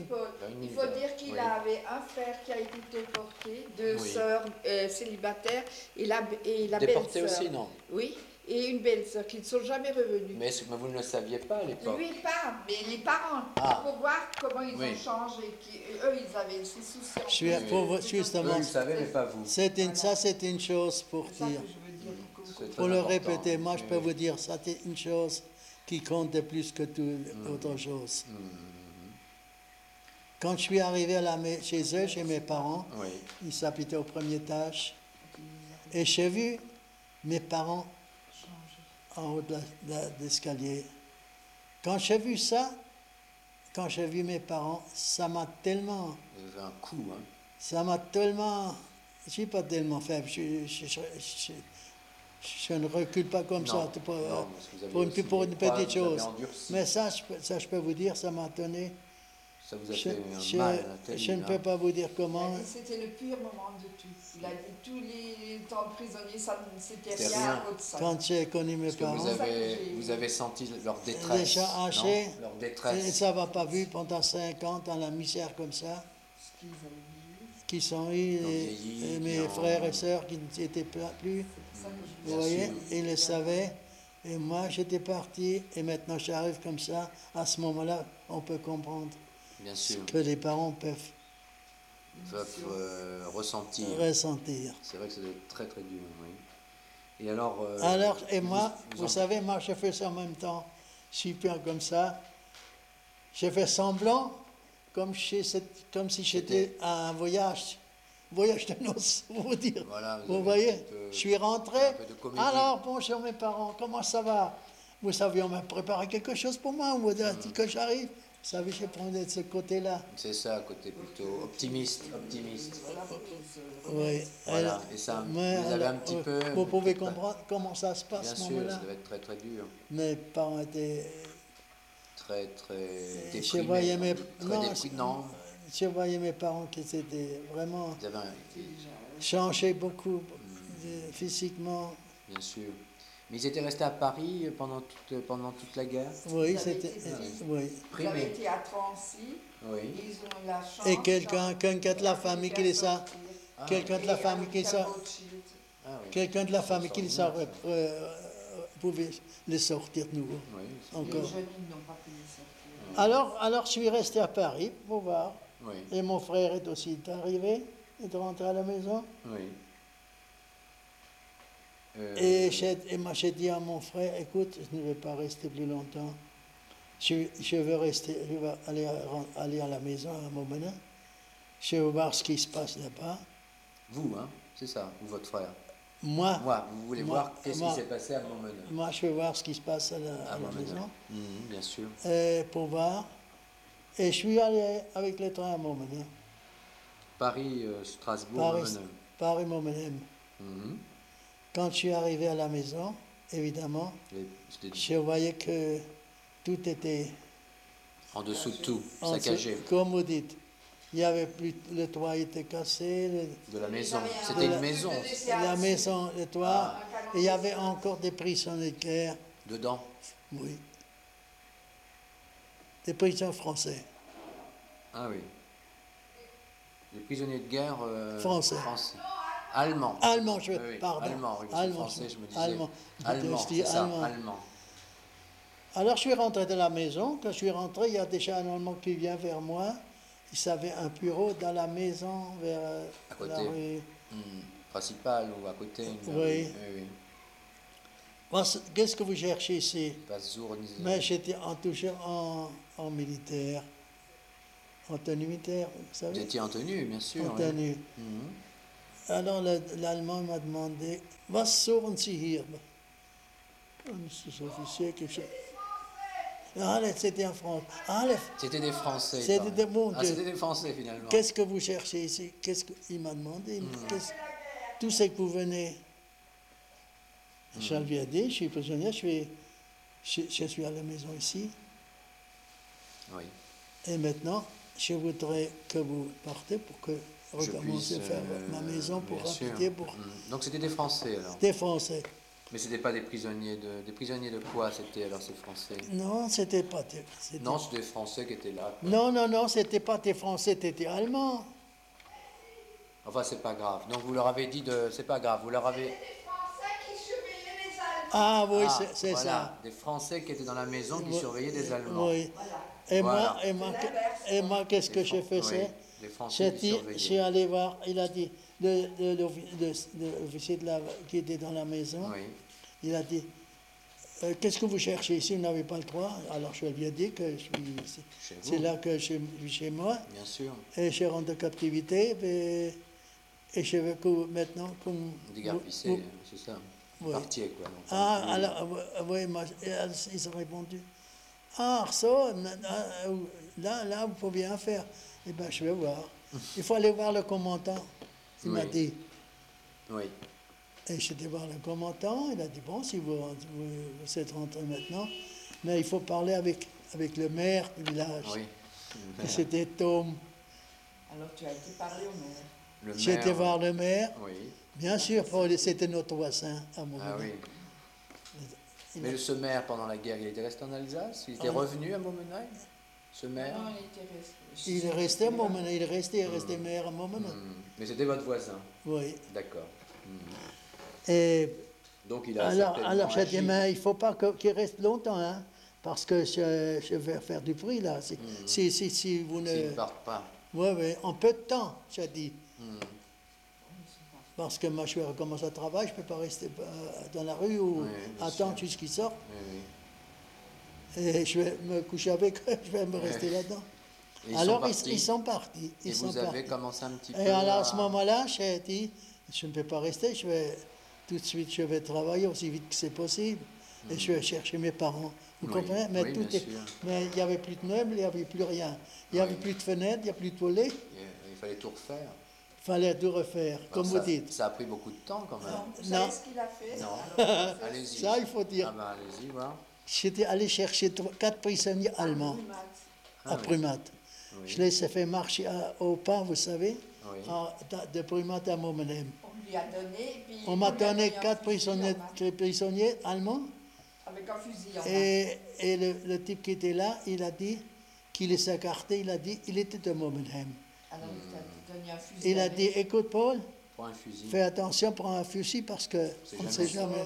Il faut dire qu'il Oui. avait un frère qui a été déporté, deux Oui. sœurs euh, célibataires et la, et la Déporté belle-sœur. aussi, non? Oui, et une belle-sœur qui ne sont jamais revenus. mais, vous ne le saviez pas à l'époque Lui pas, mais les parents, Ah. pour voir comment ils Oui. ont changé. Qui, eux, ils avaient ces soucis. Je suis pour vous- justement- Eux, ils le savaient, mais pas vous. c'est une, ça c'est une chose pour ça dire. que je veux dire. pour le important. répéter, moi je Oui, peux oui. vous dire, ça c'est une chose qui comptait plus que tout autre chose. Mhm. Quand je suis arrivé à la mai- chez eux, chez mes parents, Oui. ils s'habitaient au premier étage, et j'ai vu mes parents en haut de l'escalier. Quand j'ai vu ça, quand j'ai vu mes parents, ça m'a tellement, avez un coup, hein. ça m'a tellement, je suis pas tellement faible, je, je- je- je- je ne recule pas comme ça pour, non, une, pour petite chose. Mais ça ça, je peux vous dire, ça m'a donné. Ça vous a Je, fait un je- mal je terrible, ne hein. peux pas vous dire comment. C'était le pire moment de tout. Il a dit tous les temps de prisonnier, ça ne- c'était rien rien. à ça. Quand j'ai connu mes Parce parents, vous avez, j'ai- vous avez senti leur détresse. Déjà âgés. Leur et détresse. ça va pas vu pendant 5 ans dans la misère comme ça, qui sont eu, et, mes frères et sœurs qui n'étaient pas plus. Vous voyez, ils le savaient. Et moi, j'étais parti, et maintenant j'arrive comme ça. À ce moment-là, on peut comprendre Bien ce sûr. que les parents peuvent Peuvent euh, ressentir. ressentir. C'est vrai que c'est très très dur, oui. Et alors. euh, Alors, et moi, vous, savez, moi, je fais ça en même temps, super comme ça. J'ai fait semblant, comme, chez cette- comme si j'étais à un voyage, voyage de noces, pour [laughs] vous dire. Voilà, vous Vous voyez, je suis rentré. Alors, bonjour mes parents, comment ça va? Vous savez, on m'a préparé quelque chose pour moi, on m'a dit que j'arrive. Savez, je prenais de ce côté-là. C'est ça, côté plutôt optimiste. Optimiste. Oui. Voilà, et ça, mais vous avez alors, un petit euh, peu- Vous pouvez pas- comprendre comment ça se passe Bien ce sûr, ça devait être très très dur. Mes parents étaient. Très très Je déprimé. voyais mes, non, je voyais mes parents qui étaient vraiment vous avez un- changés beaucoup Mm. euh, physiquement. Bien sûr. Mais ils étaient restés à Paris pendant toute, pendant toute la guerre Oui, c'était. oui. Ils avaient été à Trancy, Oui. ils ont eu la chance. Et quelqu'un de la famille qui les a. Ah, Quelqu'un de la famille qui les a. Ah oui. Quelqu'un de la famille qui les a. euh, pouvait les sortir de nouveau. Oui, c'est Encore. Les bien. jeunes, ils n'ont pas pu les sortir. Alors, alors, je suis resté à Paris pour voir. Oui, Et mon frère est aussi arrivé, est rentré à la maison. oui. Euh, Et, et moi, j'ai dit à mon frère, écoute, je ne vais pas rester plus longtemps. Je, je veux rester, je vais aller, à- aller à la maison à donné. Je veux voir ce qui se passe là-bas. Vous, hein, c'est ça, ou votre frère. Moi, Moi, vous voulez Moi, voir qu'est-ce qui s'est passé à Montmeneur. moi, je veux voir ce qui se passe à la, à À la Montmeneur. maison. Mhm, bien sûr. Et pour voir. Et je suis allé avec le train à Montmeneur. Paris, euh, Strasbourg, Paris, Montmeneur. Paris. Mhm. Quand je suis arrivé à la maison, évidemment, je voyais que tout était En dessous de tout, saccagé. dessous- Comme vous dites, il y avait plus, le toit était cassé, le- De la maison. C'était une maison. la maison, le toit, Ah. et il y avait encore des prisonniers de guerre, Dedans. oui. Des prisonniers français. Ah oui. Les prisonniers de guerre euh, Français. Allemands. Allemand, je Oui, pardon. Allemand, que Allemand, français, je me disais. allemand. Allemand, Je dis c'est ça, allemand. allemand. Alors je suis rentré de la maison. Quand je suis rentré, il y a déjà un Allemand qui vient vers moi. Il avait un bureau dans la maison vers euh, À côté. la rue. Hmm, Principal ou à côté. une- Oui. oui, oui. Qu'est-ce que vous cherchez ici? Mais j'étais en, toujours en, en militaire, en tenue militaire, vous Vous savez, étiez en tenue, bien sûr. en tenue. Mhm. Alors le- l'Allemand m'a demandé, was suchen Sie hier? Un sous-officier, quelque chose. C'était en France. Ah, là, C'était des Français. C'était des bons Ah, des Français finalement. qu'est-ce que vous cherchez ici? Qu'est-ce qu'il m'a demandé Hmm. Tout ce que vous venez. Je Hmm. lui ai dit, je suis prisonnier, je suis, je, je suis à la maison ici. Oui. Et maintenant, je voudrais que vous partez pour que Je recommencer à puisse, faire euh, ma maison pour pour. Donc c'était des Français alors. des Français. Mais c'était pas des prisonniers de des prisonniers de quoi c'était alors ces Français? Non, c'était pas des c'était- Non, c'était des Français qui étaient là. quoi. non, non, non, c'était pas des Français, c'était Allemands. Enfin, c'est pas grave. Donc vous leur avez dit de c'est pas grave, vous leur avez Les Français qui surveillaient les Allemands. Ah oui, Ah, c'est- c'est voilà, ça. Des Français qui étaient dans la maison qui Oui, surveillaient des Allemands. Oui. Voilà. Et Voilà. moi, et moi, et moi, qu'est-ce que Des j'ai Oui, je suis allé voir, il a dit, l'officier qui était dans la maison, Oui. il a dit, Euh, Qu'est-ce que vous cherchez ici? Vous n'avez pas le droit. Alors je lui ai dit que je suis, c'est- là que je suis chez moi. Bien sûr. Et je rentre de captivité. Et, et je veux que vous- maintenant. que vous- c'est ça. Partier, quoi. donc. Ah, Oui. alors, euh, oui, moi, ils ont répondu. Ah, ça, na- euh, là, là, vous pouvez rien faire. Eh bien, je vais voir. Il faut aller voir le commandant, il m'a dit. Oui. Et j'étais voir le commandant, il a dit, bon, si vous, vous, vous êtes rentré maintenant, mais il faut parler avec, avec le maire du village. Oui. Et c'était Tom. Alors tu as été parler au maire. Le J'ai été voir le maire, Oui. bien sûr, Paul, c'était notre voisin à mon Ah oui. Mais ce maire, pendant la guerre, il était resté en Alsace? Il était Ah. revenu à Montmenay Ce maire? Non, il était resté. Il est resté à Montmenay, il est resté, il est resté maire à Montmenay. Hmm. Mais c'était votre voisin. Oui. D'accord. Et Donc il a alors, alors j'ai dit, mais il ne faut pas qu'il reste longtemps, hein, parce que je, je vais faire du bruit là. Si, si, si, si vous S'il ne. ne part pas. Oui, oui, en peu de temps, j'ai dit. Hmm. Parce que moi, je vais recommencer à travailler, je ne peux pas rester euh, dans la rue ou Oui, attendre sûr. jusqu'il sorte. Oui, Et je vais me coucher avec eux, [laughs] je vais me rester là-dedans. Alors, sont ils, sont partis. Ils Et sont vous avez commencé un petit peu Et alors, à à- ce moment-là, j'ai dit, je ne peux pas rester, je vais tout de suite, je vais travailler aussi vite que c'est possible. Et je vais chercher mes parents. Vous Oui, comprenez? Mais oui, tout bien est- sûr. mais il n'y avait plus de meubles, il n'y avait plus rien. Il n'y avait plus de fenêtres, il n'y a plus de volets. Il fallait tout refaire. Il fallait tout refaire, Alors comme ça, vous dites. Ça a pris beaucoup de temps quand même. Non, vous Non. savez ce qu'il a fait? Non. [laughs] Allez-y. Ça, il faut dire. Ah ben allez-y, voir. J'étais allé chercher trois- quatre prisonniers allemands Ah à oui. Oui. Je les ai fait marcher à- au pas, vous savez, Oui. à- de à Momenem. On lui a donné. et puis On m'a a donné quatre prisonniers, allemands. Avec un fusil en main. Et, et le, le type qui était là, il a dit qu'il s'est écarté, il a dit, il était de Momenheim. Alors il t'a donné un fusil. Il a dit, écoute Paul, Pour un fusil. fais attention, prends un fusil parce que on ne sait jamais.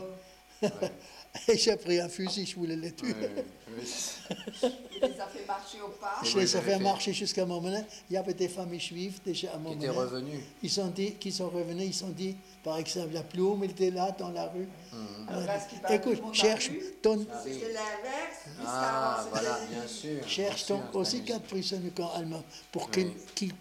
Ouais. [laughs] [laughs] Et j'ai pris un fusil, je voulais les tuer. Oui, oui, oui. Il les a fait marcher au. Et Je les ai fait fait marcher jusqu'à Momenheim. Il y avait des familles juives déjà à Qui était Momenheim. revenu. Ils sont dit, qui sont revenus, ils sont dit, par exemple, la plume, il était là dans la rue. Qui dit, parle, Écoute, cherche vu. ton, Ah. C'était l'inverse. Ah, voilà, bien sûr. cherche bien ton, aussi quatre prisonniers allemands pour Oui. qu'ils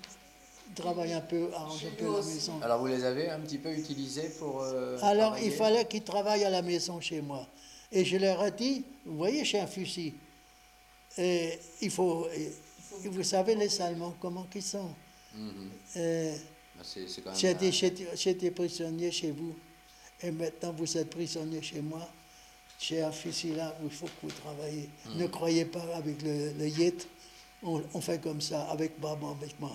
qu'ils travaillent un peu, arrangent Chez un peu la maison. Alors vous les avez un petit peu utilisés pour. euh, Alors, travailler il fallait qu'ils travaillent à la maison chez moi. Et je leur ai dit, vous voyez, j'ai un fusil. Et il faut, et- vous savez, les Allemands, comment ils sont. Mhm. J'ai dit, un- j'étais prisonnier chez vous. Et maintenant, vous êtes prisonnier chez moi. J'ai un fusil là où il faut que vous travaillez. Mhm. Ne croyez pas avec le, le yet. On, on fait comme ça, avec Baba, avec moi.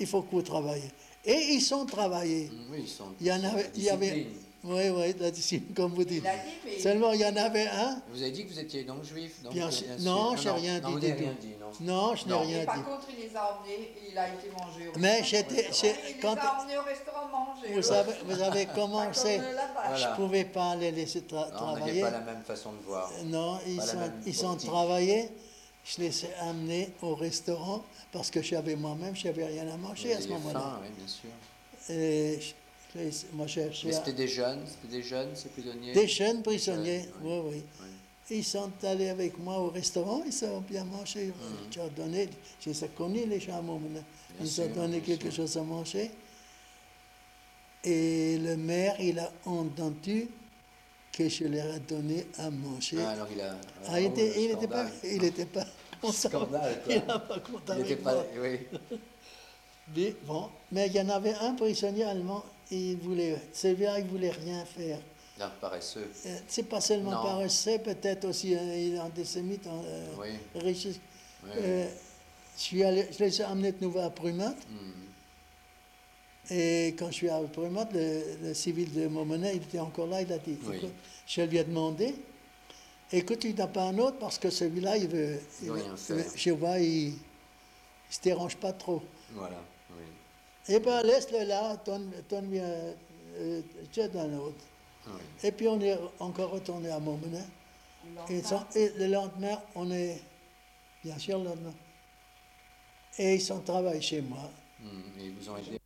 Il faut que vous travaillez. Et ils sont travaillés. Oui, ils sont. Il y en avait, il y avait, oui, oui, la discipline, comme vous dites. Il a dit, mais Seulement, il y en avait un. Vous avez dit que vous étiez donc juif donc, Bien sûr. sûr. Non, j'ai rien non, dit Vous du n'avez tout. rien dit, non. Non, je n'ai Non. rien Et par dit. contre, il les a emmenés et il a été mangé au Mais restaurant. j'étais- j'ai- il quand- les a emmenés au restaurant manger. Vous savez, vous avez [laughs] commencé. comme là-bas. Voilà. Je ne pouvais pas les laisser tra- Non, on n'avait travailler. pas la même façon de voir. Non, ils Pas sont, ils sont travaillés. Je les ai amenés au restaurant parce que j'avais moi-même, je n'avais rien à manger à ce moment-là. oui, bien sûr. Et je- je moi, j'ai j'ai- Mais c'était des jeunes, c'était des jeunes, ces prisonniers? Des jeunes prisonniers. Oui, oui. Oui. Ils sont allés avec moi au restaurant, ils ont bien mangé. Je leur ai donné, je les ai connus les gens Ils ont donné quelque sûr. chose à manger. Et le maire, il a entendu que je leur ai donné à manger. Ah, alors il a. Ah, il oh, était, le il était pas, scandale. il était pas content. Scandale, quoi. Il n'a pas Il avec pas. moi. Oui. [laughs] Mais bon, mais il y en avait un prisonnier allemand, il voulait, celui-là, il voulait rien faire. Un paresseux. Euh, C'est pas seulement Non. paresseux, peut-être aussi euh, il est antisémite, euh, Oui. Euh, je, suis allé, je les ai amenés de nouveau à Prumat. Hmm. Et quand je suis à Prumat, le, le civil de Montmenay, il était encore là, il a dit, Oui. je lui ai demandé, écoute, il n'y en a pas un autre parce que celui-là, il veut, Il veut rien veut- faire. je vois, il ne se dérange pas trop. Voilà. Oui. Eh bien, laisse-le là, donne- donne-lui un, euh, un autre. Oui. Et puis on est encore retourné à Montmenay. Le Et, et le lendemain, on est, bien sûr, le lendemain. Et ils sont travaillés chez moi. Hmm. Et ils vous ont aidé